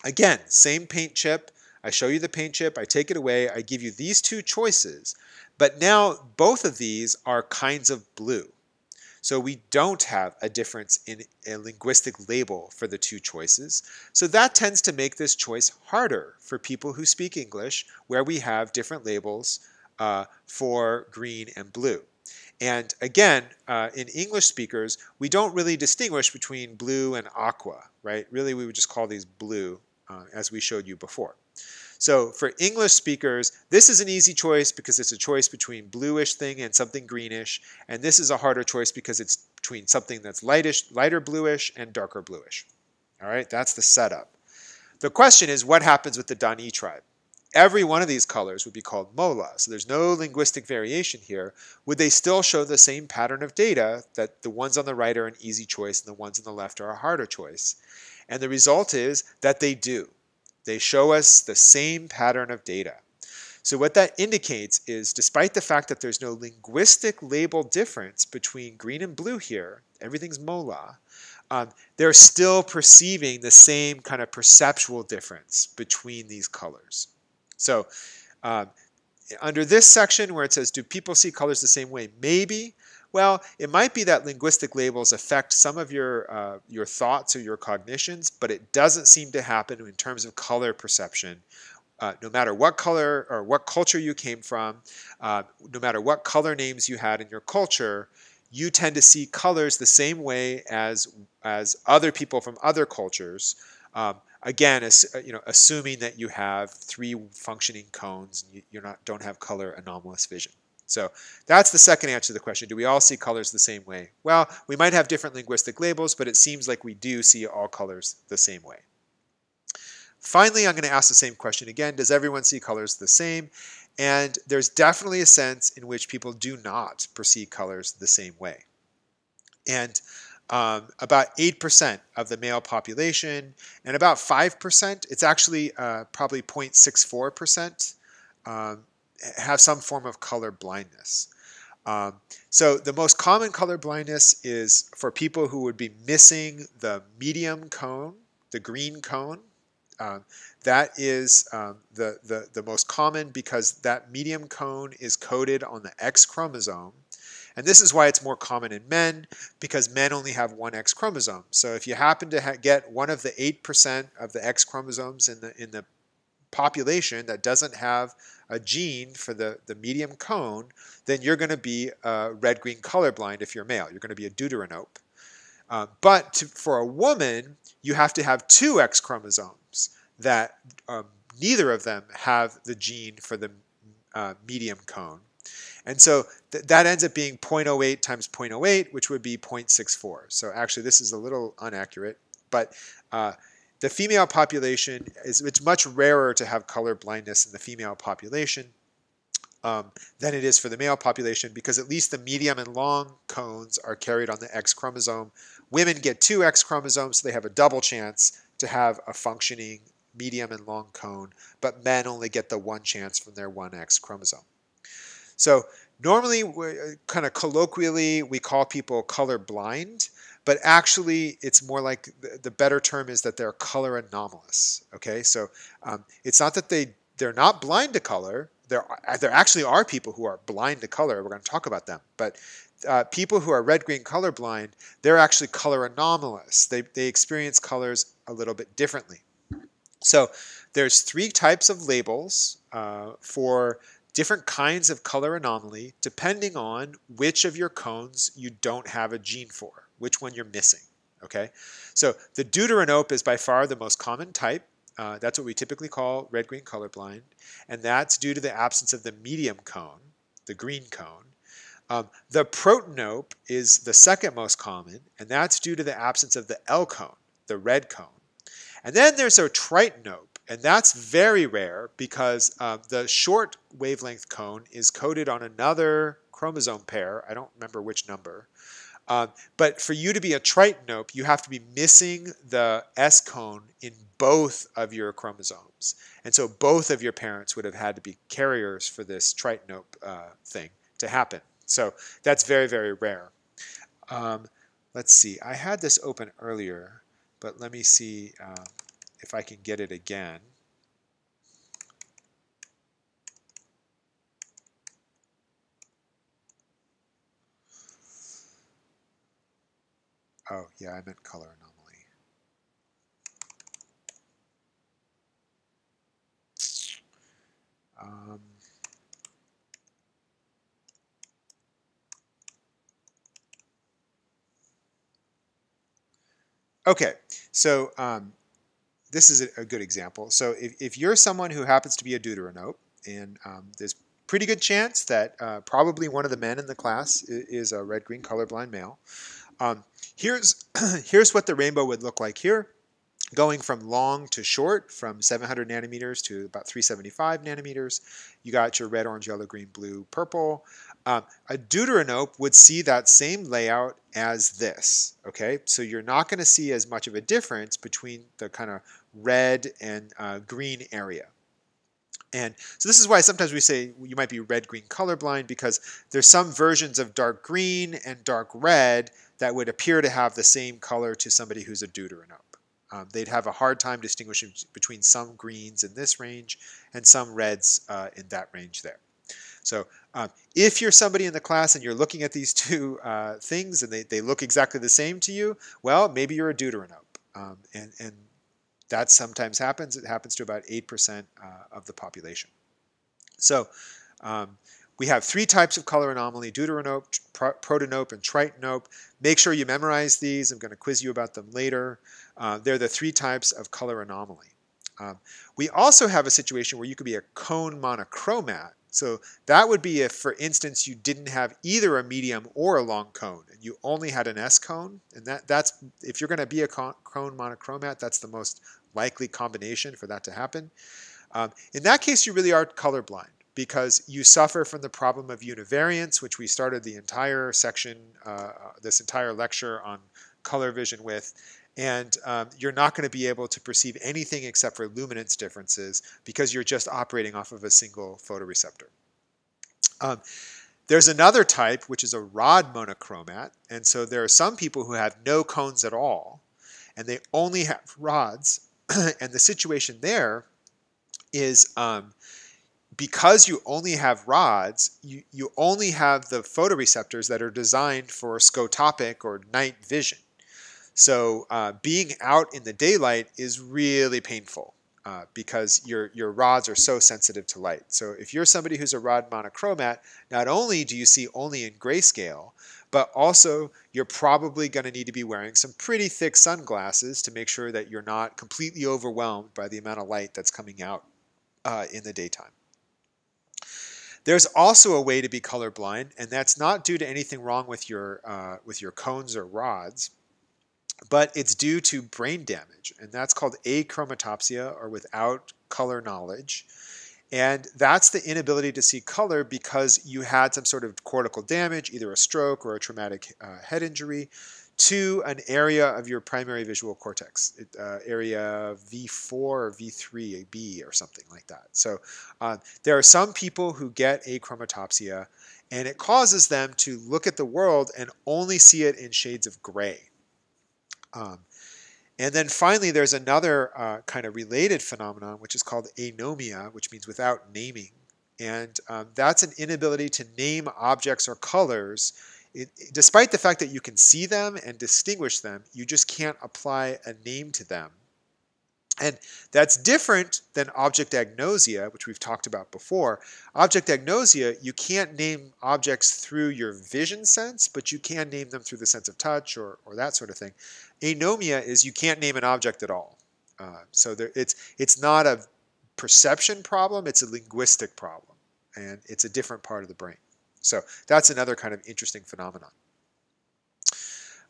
Again, same paint chip. I show you the paint chip, I take it away, I give you these two choices. But now both of these are kinds of blue. So we don't have a difference in a linguistic label for the two choices. So that tends to make this choice harder for people who speak English, where we have different labels uh, for green and blue. And again, uh, in English speakers, we don't really distinguish between blue and aqua, right? Really, we would just call these blue, uh, as we showed you before. So for English speakers, this is an easy choice because it's a choice between bluish thing and something greenish. And this is a harder choice because it's between something that's lightish, lighter bluish and darker bluish. All right, that's the setup. The question is, what happens with the Dani tribe? every one of these colors would be called mola. So there's no linguistic variation here. Would they still show the same pattern of data that the ones on the right are an easy choice and the ones on the left are a harder choice? And the result is that they do. They show us the same pattern of data. So what that indicates is despite the fact that there's no linguistic label difference between green and blue here, everything's mola, um, they're still perceiving the same kind of perceptual difference between these colors. So um, under this section where it says, do people see colors the same way? Maybe. Well, it might be that linguistic labels affect some of your, uh, your thoughts or your cognitions, but it doesn't seem to happen in terms of color perception. Uh, no matter what color or what culture you came from, uh, no matter what color names you had in your culture, you tend to see colors the same way as, as other people from other cultures. Um, again, as, uh, you know, assuming that you have three functioning cones and you you're not, don't have color anomalous vision. So that's the second answer to the question. Do we all see colors the same way? Well, we might have different linguistic labels, but it seems like we do see all colors the same way. Finally, I'm going to ask the same question again. Does everyone see colors the same? And there's definitely a sense in which people do not perceive colors the same way. And um, about 8% of the male population, and about 5%, it's actually uh, probably 0.64%, um, have some form of color blindness. Um, so the most common color blindness is for people who would be missing the medium cone, the green cone. Um, that is um, the, the, the most common because that medium cone is coded on the X chromosome. And this is why it's more common in men, because men only have one X chromosome. So if you happen to get one of the 8% of the X chromosomes in the, in the population that doesn't have a gene for the, the medium cone, then you're going to be uh, red-green colorblind if you're male. You're going to be a deuteranope. Uh, but to, for a woman, you have to have two X chromosomes that um, neither of them have the gene for the uh, medium cone. And so th that ends up being 0.08 times 0.08, which would be 0.64. So actually, this is a little inaccurate, but uh, the female population is it's much rarer to have color blindness in the female population um, than it is for the male population because at least the medium and long cones are carried on the X chromosome. Women get two X chromosomes, so they have a double chance to have a functioning medium and long cone, but men only get the one chance from their one X chromosome. So normally, kind of colloquially, we call people color blind, but actually it's more like the, better term is that they're color anomalous. Okay, so um, it's not that they they're not blind to color. There, are, there actually are people who are blind to color. We're going to talk about them, but uh, people who are red-green colorblind, they're actually color anomalous. They, they experience colors a little bit differently. So there's three types of labels uh, for different kinds of color anomaly depending on which of your cones you don't have a gene for, which one you're missing. Okay, so the deuteranope is by far the most common type. Uh, that's what we typically call red-green colorblind, and that's due to the absence of the medium cone, the green cone. Um, the protanope is the second most common, and that's due to the absence of the L cone, the red cone. And then there's a tritanope, and that's very rare because uh, the short wavelength cone is coded on another chromosome pair. I don't remember which number. Um, but for you to be a tritanope, you have to be missing the S cone in both of your chromosomes. And so both of your parents would have had to be carriers for this tritanope uh, thing to happen. So that's very, very rare. Um, let's see. I had this open earlier, but let me see uh, if I can get it again. Oh, yeah, I meant color anomaly. Um, okay, so um, this is a, a, good example. So if, if you're someone who happens to be a deuteranope, and um, there's pretty good chance that uh, probably one of the men in the class is, is a red-green colorblind male, um, here's, here's what the rainbow would look like here. Going from long to short, from 700 nanometers to about 375 nanometers. You got your red, orange, yellow, green, blue, purple. Um, a deuteranope would see that same layout as this, okay? So you're not going to see as much of a difference between the kind of red and uh, green area. And so this is why sometimes we say you might be red-green colorblind because there's some versions of dark green and dark red that would appear to have the same color to somebody who's a deuteranope. Um, they'd have a hard time distinguishing between some greens in this range and some reds uh, in that range there. So um, if you're somebody in the class and you're looking at these two uh, things and they, they look exactly the same to you, well, maybe you're a deuteranope. Um, and, and that sometimes happens. It happens to about 8% uh, of the population. So um, we have three types of color anomaly, deuteranope, protanope, and tritanope. Make sure you memorize these. I'm going to quiz you about them later. Uh, they're the three types of color anomaly. Um, we also have a situation where you could be a cone monochromat. So that would be if, for instance, you didn't have either a medium or a long cone, and you only had an S cone. And that, that's if you're going to be a cone monochromat, that's the most likely combination for that to happen. Um, in that case, you really are colorblind because you suffer from the problem of univariance, which we started the entire section, uh, this entire lecture on color vision with. And um, you're not going to be able to perceive anything except for luminance differences because you're just operating off of a single photoreceptor. Um, there's another type, which is a rod monochromat. And so there are some people who have no cones at all, and they only have rods. and the situation there is um, because you only have rods, you, you only have the photoreceptors that are designed for scotopic or night vision. So uh, being out in the daylight is really painful uh, because your, your rods are so sensitive to light. So if you're somebody who's a rod monochromat, not only do you see only in grayscale, but also you're probably going to need to be wearing some pretty thick sunglasses to make sure that you're not completely overwhelmed by the amount of light that's coming out uh, in the daytime. There's also a way to be colorblind, and that's not due to anything wrong with your, uh, with your cones or rods. but it's due to brain damage, and that's called achromatopsia or without color knowledge. And that's the inability to see color because you had some sort of cortical damage, either a stroke or a traumatic uh, head injury, to an area of your primary visual cortex, uh, area V4 or V3B or something like that. So uh, there are some people who get achromatopsia, and it causes them to look at the world and only see it in shades of gray. Um, and then finally, there's another uh, kind of related phenomenon, which is called anomia, which means without naming. And um, that's an inability to name objects or colors it, despite the fact that you can see them and distinguish them, you just can't apply a name to them. And that's different than object agnosia, which we've talked about before. Object agnosia, you can't name objects through your vision sense, but you can name them through the sense of touch or, or that sort of thing. Anomia is you can't name an object at all. Uh, so there, it's, it's not a perception problem, it's a linguistic problem. And it's a different part of the brain. So that's another kind of interesting phenomenon.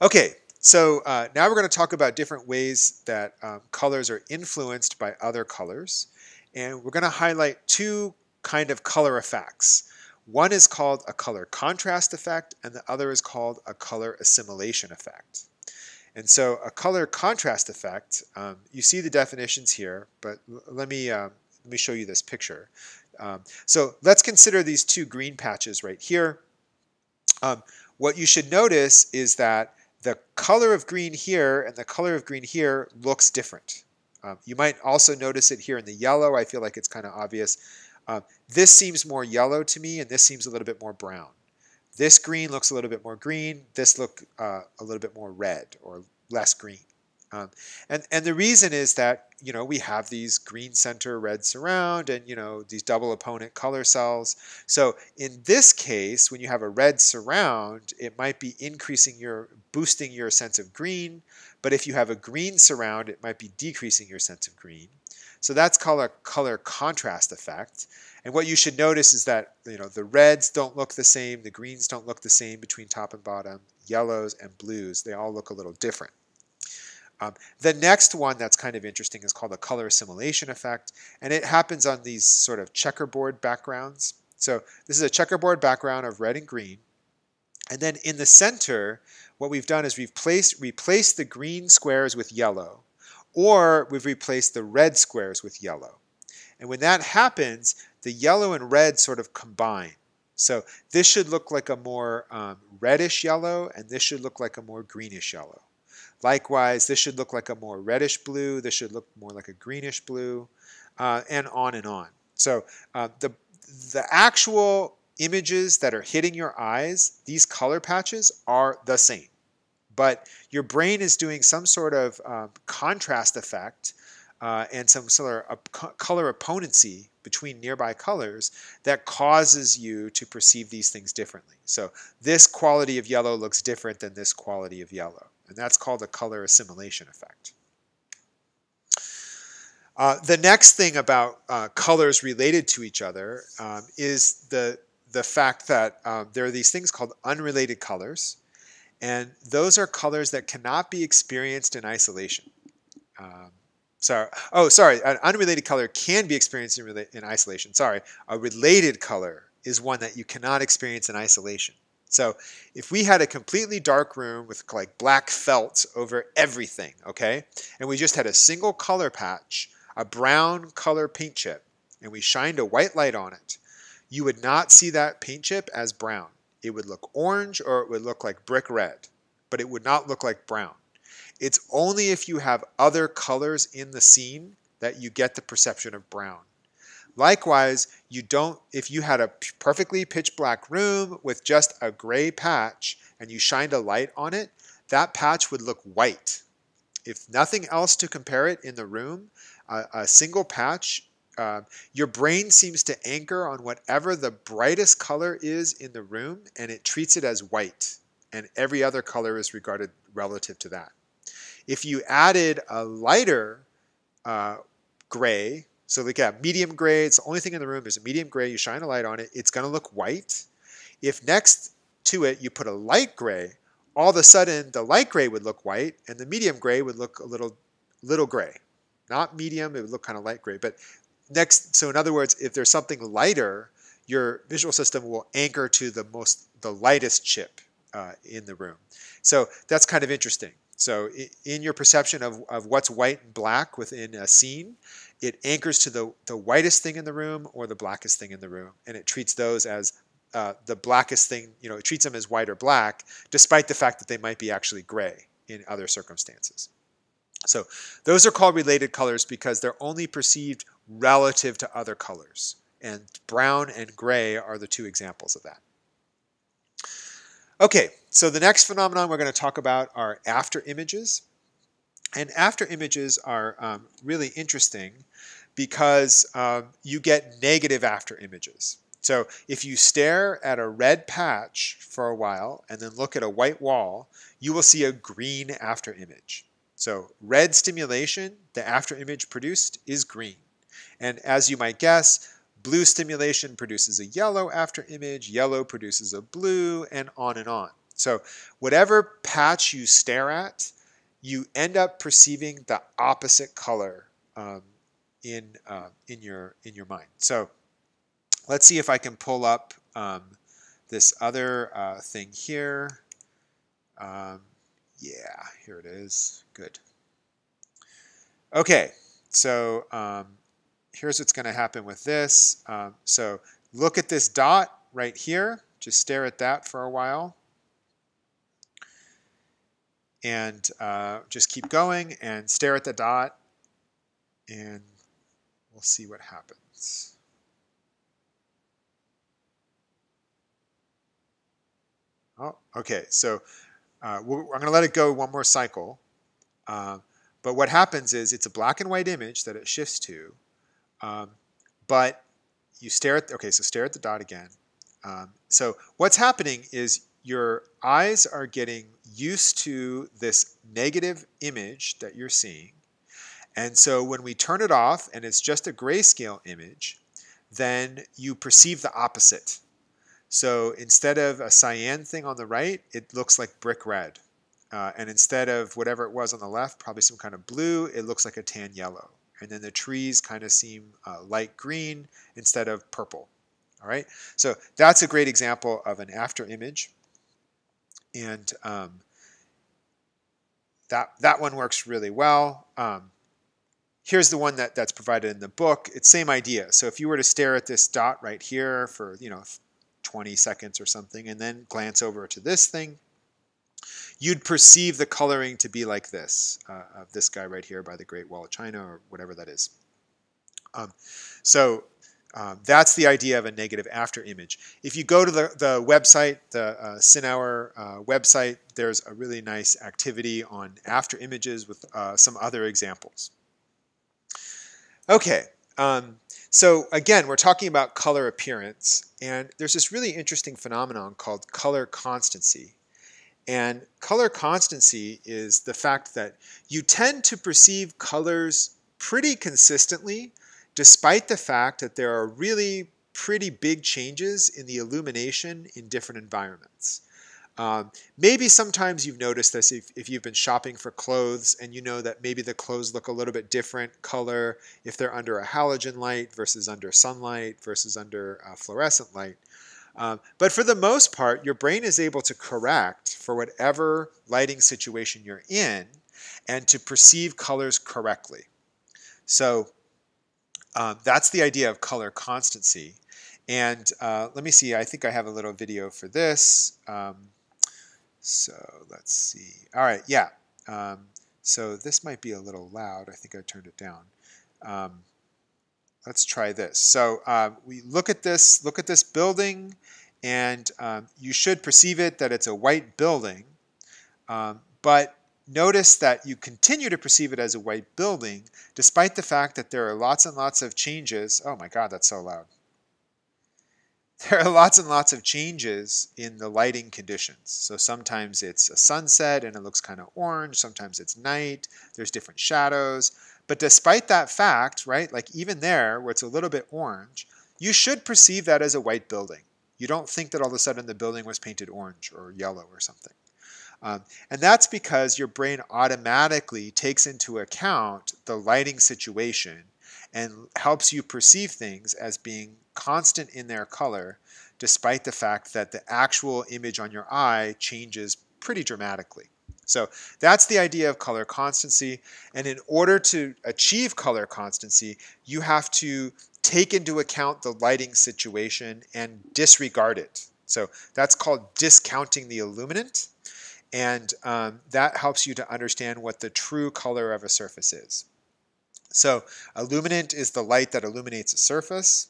Okay, so uh, now we're going to talk about different ways that um, colors are influenced by other colors. And we're going to highlight two kind of color effects. One is called a color contrast effect, and the other is called a color assimilation effect. And so a color contrast effect, um, you see the definitions here, but let me, uh, let me show you this picture. Um, so let's consider these two green patches right here. Um, what you should notice is that the color of green here and the color of green here looks different. Um, you might also notice it here in the yellow. I feel like it's kind of obvious. Um, this seems more yellow to me, and this seems a little bit more brown. This green looks a little bit more green. This look uh, a little bit more red or less green. Um, and, and the reason is that, you know, we have these green center, red surround, and, you know, these double opponent color cells. So in this case, when you have a red surround, it might be increasing your, boosting your sense of green. But if you have a green surround, it might be decreasing your sense of green. So that's called a color contrast effect. And what you should notice is that you know the reds don't look the same, the greens don't look the same between top and bottom, yellows and blues, they all look a little different. Um, the next one that's kind of interesting is called the color assimilation effect, and it happens on these sort of checkerboard backgrounds. So this is a checkerboard background of red and green. And then in the center, what we've done is we've placed, replaced the green squares with yellow, or we've replaced the red squares with yellow. And when that happens, the yellow and red sort of combine. So this should look like a more um, reddish yellow, and this should look like a more greenish yellow. Likewise, this should look like a more reddish blue. This should look more like a greenish blue, uh, and on and on. So uh, the, the actual images that are hitting your eyes, these color patches are the same. But your brain is doing some sort of um, contrast effect uh, and some sort of color opponency between nearby colors that causes you to perceive these things differently. So this quality of yellow looks different than this quality of yellow and that's called a color assimilation effect. Uh, the next thing about uh, colors related to each other um, is the, the fact that um, there are these things called unrelated colors, and those are colors that cannot be experienced in isolation. Um, sorry, oh, sorry, an unrelated color can be experienced in, in isolation. Sorry, a related color is one that you cannot experience in isolation. So if we had a completely dark room with like black felt over everything, okay, and we just had a single color patch, a brown color paint chip, and we shined a white light on it, you would not see that paint chip as brown. It would look orange or it would look like brick red, but it would not look like brown. It's only if you have other colors in the scene that you get the perception of brown. Likewise, you don't if you had a perfectly pitch black room with just a gray patch and you shined a light on it, that patch would look white. If nothing else to compare it in the room, a, a single patch, uh, your brain seems to anchor on whatever the brightest color is in the room and it treats it as white, and every other color is regarded relative to that. If you added a lighter uh, gray so like yeah, medium gray, it's the only thing in the room. There's a medium gray, you shine a light on it, it's gonna look white. If next to it you put a light gray, all of a sudden the light gray would look white and the medium gray would look a little little gray. Not medium, it would look kind of light gray. But next, so in other words, if there's something lighter, your visual system will anchor to the most the lightest chip uh, in the room. So that's kind of interesting. So in your perception of, of what's white and black within a scene, it anchors to the, the whitest thing in the room or the blackest thing in the room, and it treats those as uh, the blackest thing, you know, it treats them as white or black, despite the fact that they might be actually gray in other circumstances. So those are called related colors because they're only perceived relative to other colors. And brown and gray are the two examples of that. Okay, so the next phenomenon we're going to talk about are after images. And after images are um, really interesting because um, you get negative after images. So if you stare at a red patch for a while and then look at a white wall, you will see a green after image. So red stimulation, the after image produced is green. And as you might guess, Blue stimulation produces a yellow after image, yellow produces a blue, and on and on. So whatever patch you stare at, you end up perceiving the opposite color um, in, uh, in, your, in your mind. So let's see if I can pull up um, this other uh, thing here. Um, yeah, here it is. Good. Okay, so um, here's what's going to happen with this. Um, so look at this dot right here. Just stare at that for a while. And uh, just keep going and stare at the dot. And we'll see what happens. Oh, okay. So uh, I'm going to let it go one more cycle. Uh, but what happens is it's a black and white image that it shifts to. Um, but you stare at, okay, so stare at the dot again. Um, so what's happening is your eyes are getting used to this negative image that you're seeing. And so when we turn it off and it's just a grayscale image, then you perceive the opposite. So instead of a cyan thing on the right, it looks like brick red. Uh, and instead of whatever it was on the left, probably some kind of blue, it looks like a tan yellow and then the trees kind of seem uh, light green instead of purple. All right, so that's a great example of an after image, and um, that that one works really well. Um, here's the one that, that's provided in the book. It's same idea. So if you were to stare at this dot right here for you know 20 seconds or something, and then glance over to this thing, you'd perceive the coloring to be like this, uh, of this guy right here by the Great Wall of China or whatever that is. Um, so um, that's the idea of a negative after image. If you go to the, the website, the uh, Sinauer uh, website, there's a really nice activity on after images with uh, some other examples. Okay, um, so again, we're talking about color appearance, and there's this really interesting phenomenon called color constancy. And color constancy is the fact that you tend to perceive colors pretty consistently, despite the fact that there are really pretty big changes in the illumination in different environments. Um, maybe sometimes you've noticed this if, if, you've been shopping for clothes and you know that maybe the clothes look a little bit different color if they're under a halogen light versus under sunlight versus under fluorescent light. Um, but for the most part, your brain is able to correct for whatever lighting situation you're in and to perceive colors correctly. So um, that's the idea of color constancy. And uh, let me see, I think I have a little video for this. Um, so let's see. All right, yeah. Um, so this might be a little loud. I think I turned it down. Um, let's try this. So uh, we look at this, look at this building, and um, you should perceive it that it's a white building. Um, but notice that you continue to perceive it as a white building, despite the fact that there are lots and lots of changes. Oh my God, that's so loud. There are lots and lots of changes in the lighting conditions. So sometimes it's a sunset and it looks kind of orange. Sometimes it's night. There's different shadows. But despite that fact, right, like even there where it's a little bit orange, you should perceive that as a white building. You don't think that all of a sudden the building was painted orange or yellow or something. Um, and that's because your brain automatically takes into account the lighting situation and helps you perceive things as being constant in their color, despite the fact that the actual image on your eye changes pretty dramatically. So that's the idea of color constancy. And in order to achieve color constancy, you have to take into account the lighting situation and disregard it. So that's called discounting the illuminant. And um, that helps you to understand what the true color of a surface is. So illuminant is the light that illuminates a surface.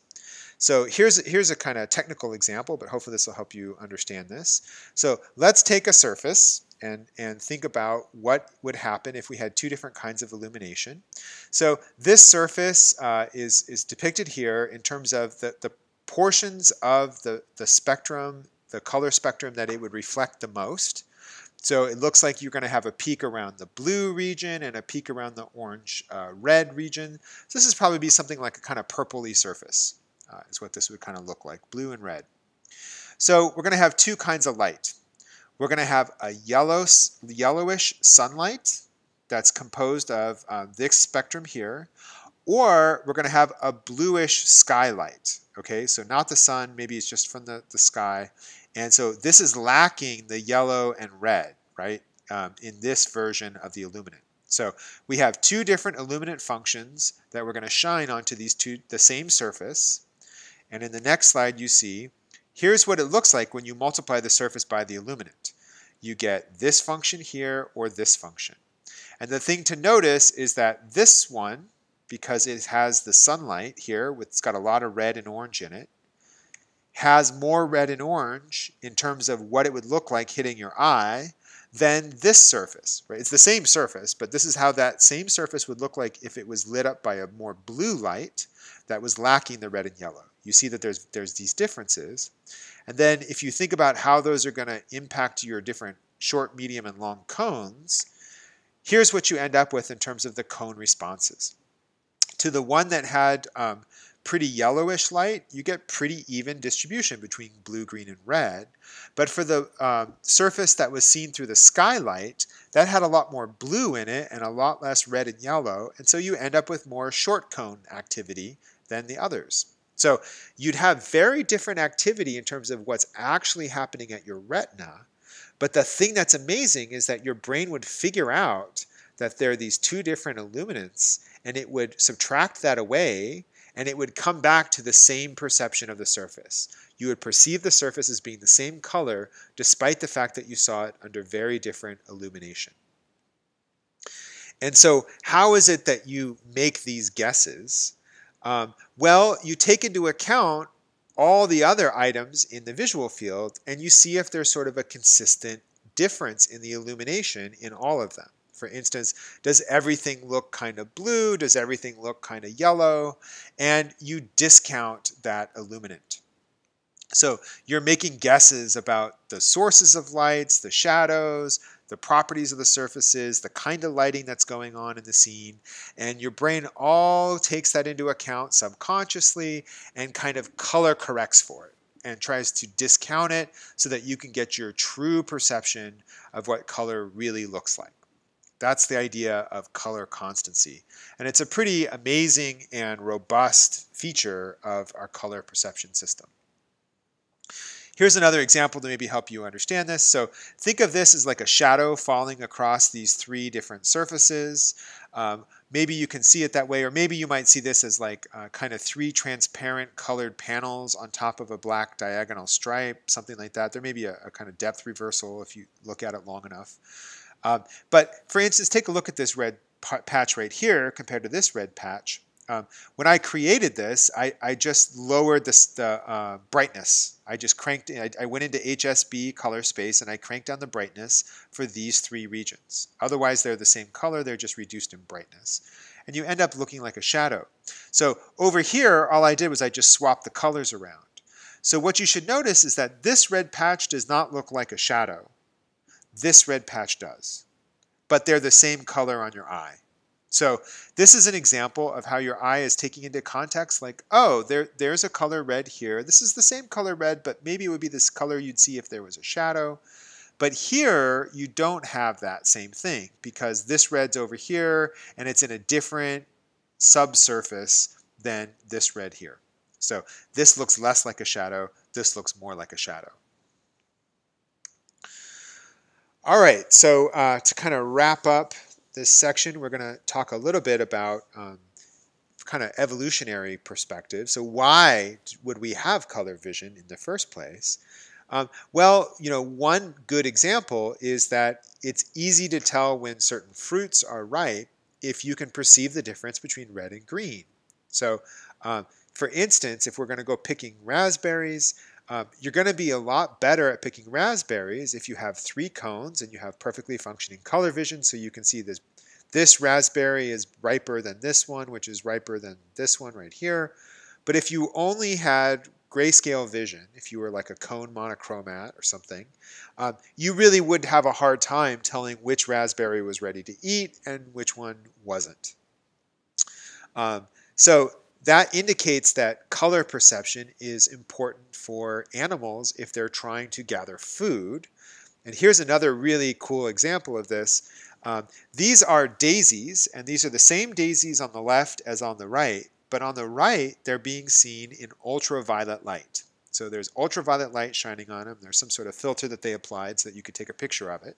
So here's, here's a kind of technical example, but hopefully this will help you understand this. So let's take a surface and, and think about what would happen if we had two different kinds of illumination. So this surface uh, is, is depicted here in terms of the, the portions of the, the spectrum, the color spectrum that it would reflect the most. So it looks like you're going to have a peak around the blue region and a peak around the orange uh, red region. So this is probably be something like a kind of purpley surface uh, is what this would kind of look like, blue and red. So we're going to have two kinds of light. We're going to have a yellow, yellowish sunlight that's composed of uh, this spectrum here, or we're going to have a bluish skylight. Okay, so not the sun, maybe it's just from the, the sky. And so this is lacking the yellow and red, right, um, in this version of the illuminant. So we have two different illuminant functions that we're going to shine onto these two, the same surface. And in the next slide you see Here's what it looks like when you multiply the surface by the illuminant. You get this function here or this function. And the thing to notice is that this one, because it has the sunlight here, it's got a lot of red and orange in it, has more red and orange in terms of what it would look like hitting your eye than this surface. Right? It's the same surface, but this is how that same surface would look like if it was lit up by a more blue light that was lacking the red and yellow you see that there's, there's these differences. And then if you think about how those are going to impact your different short, medium, and long cones, here's what you end up with in terms of the cone responses. To the one that had um, pretty yellowish light, you get pretty even distribution between blue, green, and red. But for the um, surface that was seen through the skylight, that had a lot more blue in it and a lot less red and yellow, and so you end up with more short cone activity than the others. So you'd have very different activity in terms of what's actually happening at your retina. But the thing that's amazing is that your brain would figure out that there are these two different illuminants and it would subtract that away and it would come back to the same perception of the surface. You would perceive the surface as being the same color despite the fact that you saw it under very different illumination. And so, how is it that you make these guesses? Um, well, you take into account all the other items in the visual field and you see if there's sort of a consistent difference in the illumination in all of them. For instance, does everything look kind of blue? Does everything look kind of yellow? And you discount that illuminant. So you're making guesses about the sources of lights, the shadows, the properties of the surfaces, the kind of lighting that's going on in the scene, and your brain all takes that into account subconsciously and kind of color corrects for it and tries to discount it so that you can get your true perception of what color really looks like. That's the idea of color constancy. And it's a pretty amazing and robust feature of our color perception system. Here's another example to maybe help you understand this. So think of this as like a shadow falling across these three different surfaces. Um, maybe you can see it that way, or maybe you might see this as like uh, kind of three transparent colored panels on top of a black diagonal stripe, something like that. There may be a, a kind of depth reversal if you look at it long enough. Um, but for instance, take a look at this red patch right here compared to this red patch. Um, when I created this, I, I just lowered this, the uh, brightness. I just cranked, I, I went into HSB color space and I cranked down the brightness for these three regions. Otherwise, they're the same color, they're just reduced in brightness. And you end up looking like a shadow. So over here, all I did was I just swapped the colors around. So what you should notice is that this red patch does not look like a shadow. This red patch does. But they're the same color on your eye. So this is an example of how your eye is taking into context like, oh, there, there's a color red here. This is the same color red, but maybe it would be this color you'd see if there was a shadow. But here, you don't have that same thing because this red's over here and it's in a different subsurface than this red here. So this looks less like a shadow. This looks more like a shadow. All right, so uh, to kind of wrap up this section, we're going to talk a little bit about um, kind of evolutionary perspective. So why would we have color vision in the first place? Um, well, you know, one good example is that it's easy to tell when certain fruits are ripe if you can perceive the difference between red and green. So, um, for instance, if we're going to go picking raspberries, um, you're going to be a lot better at picking raspberries if you have three cones and you have perfectly functioning color vision so you can see this this raspberry is riper than this one, which is riper than this one right here. But if you only had grayscale vision, if you were like a cone monochromat or something, um, you really would have a hard time telling which raspberry was ready to eat and which one wasn't. Um, so that indicates that color perception is important for animals if they're trying to gather food. And here's another really cool example of this. Um, these are daisies, and these are the same daisies on the left as on the right, but on the right, they're being seen in ultraviolet light. So there's ultraviolet light shining on them. There's some sort of filter that they applied so that you could take a picture of it.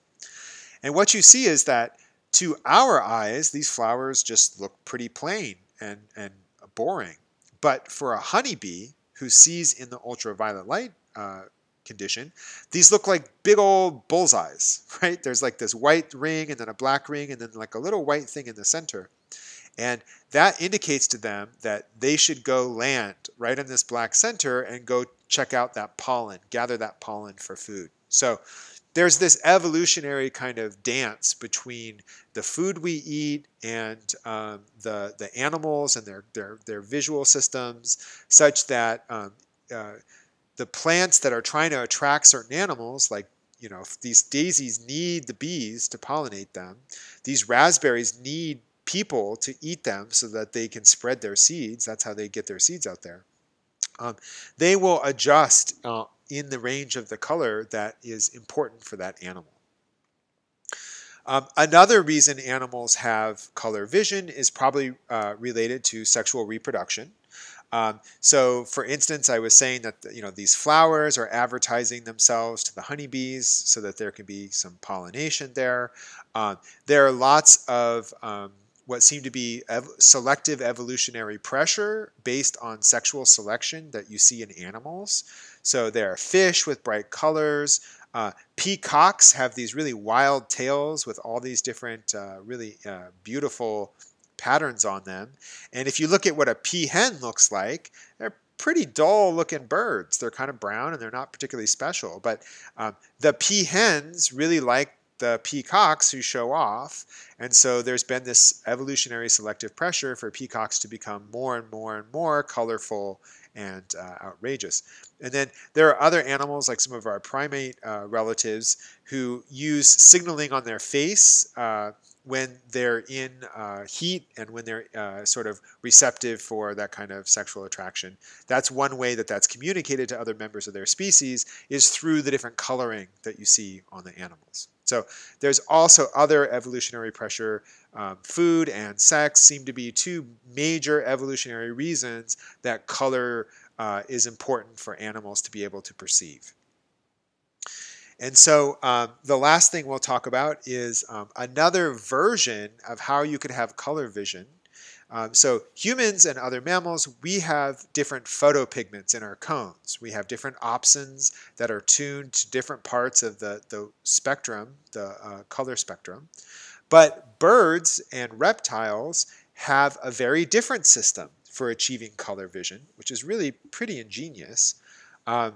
And what you see is that to our eyes, these flowers just look pretty plain and, and boring. But for a honeybee who sees in the ultraviolet light uh, condition, these look like big old bullseyes, right? There's like this white ring and then a black ring and then like a little white thing in the center. And that indicates to them that they should go land right in this black center and go check out that pollen, gather that pollen for food. So there's this evolutionary kind of dance between the food we eat and um, the the animals and their their their visual systems, such that um, uh, the plants that are trying to attract certain animals, like you know these daisies need the bees to pollinate them, these raspberries need people to eat them so that they can spread their seeds. That's how they get their seeds out there. Um, they will adjust uh, in the range of the color that is important for that animal. Um, another reason animals have color vision is probably uh, related to sexual reproduction. Um, so, for instance, I was saying that you know these flowers are advertising themselves to the honeybees so that there can be some pollination there. Um, there are lots of um, what seem to be ev selective evolutionary pressure based on sexual selection that you see in animals. So there are fish with bright colors. Uh, peacocks have these really wild tails with all these different, uh, really uh, beautiful patterns on them. And if you look at what a peahen looks like, they're pretty dull looking birds. They're kind of brown and they're not particularly special. But um, the peahens really like the peacocks who show off. And so there's been this evolutionary selective pressure for peacocks to become more and more and more colorful and uh, outrageous. And then there are other animals, like some of our primate uh, relatives, who use signaling on their face uh, when they're in uh, heat and when they're uh, sort of receptive for that kind of sexual attraction. That's one way that that's communicated to other members of their species is through the different coloring that you see on the animals. So there's also other evolutionary pressure. Um, food and sex seem to be two major evolutionary reasons that color uh, is important for animals to be able to perceive. And so um, the last thing we'll talk about is um, another version of how you could have color vision. Um, so humans and other mammals, we have different photopigments in our cones. We have different opsins that are tuned to different parts of the, the spectrum, the uh, color spectrum. But birds and reptiles have a very different system for achieving color vision, which is really pretty ingenious. Um,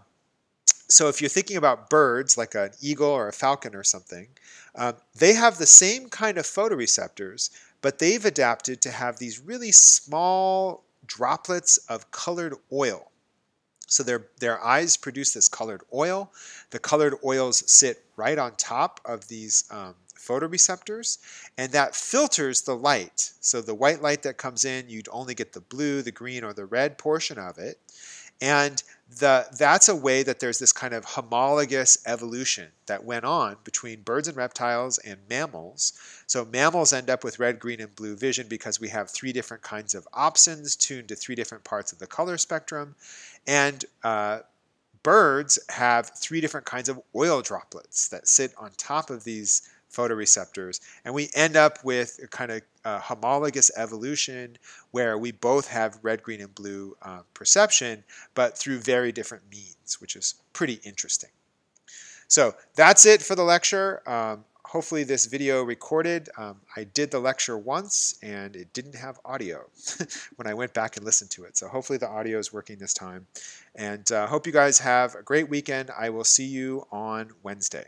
so if you're thinking about birds like an eagle or a falcon or something, um, they have the same kind of photoreceptors, but they've adapted to have these really small droplets of colored oil. So their, their eyes produce this colored oil. The colored oils sit right on top of these um, photoreceptors, and that filters the light. So the white light that comes in, you'd only get the blue, the green, or the red portion of it. And the, that's a way that there's this kind of homologous evolution that went on between birds and reptiles and mammals. So mammals end up with red, green, and blue vision because we have three different kinds of opsins tuned to three different parts of the color spectrum. And uh, birds have three different kinds of oil droplets that sit on top of these photoreceptors. And we end up with a kind of uh, homologous evolution where we both have red, green, and blue uh, perception, but through very different means, which is pretty interesting. So that's it for the lecture. Um, hopefully this video recorded. Um, I did the lecture once and it didn't have audio when I went back and listened to it. So hopefully the audio is working this time. And uh, hope you guys have a great weekend. I will see you on Wednesday.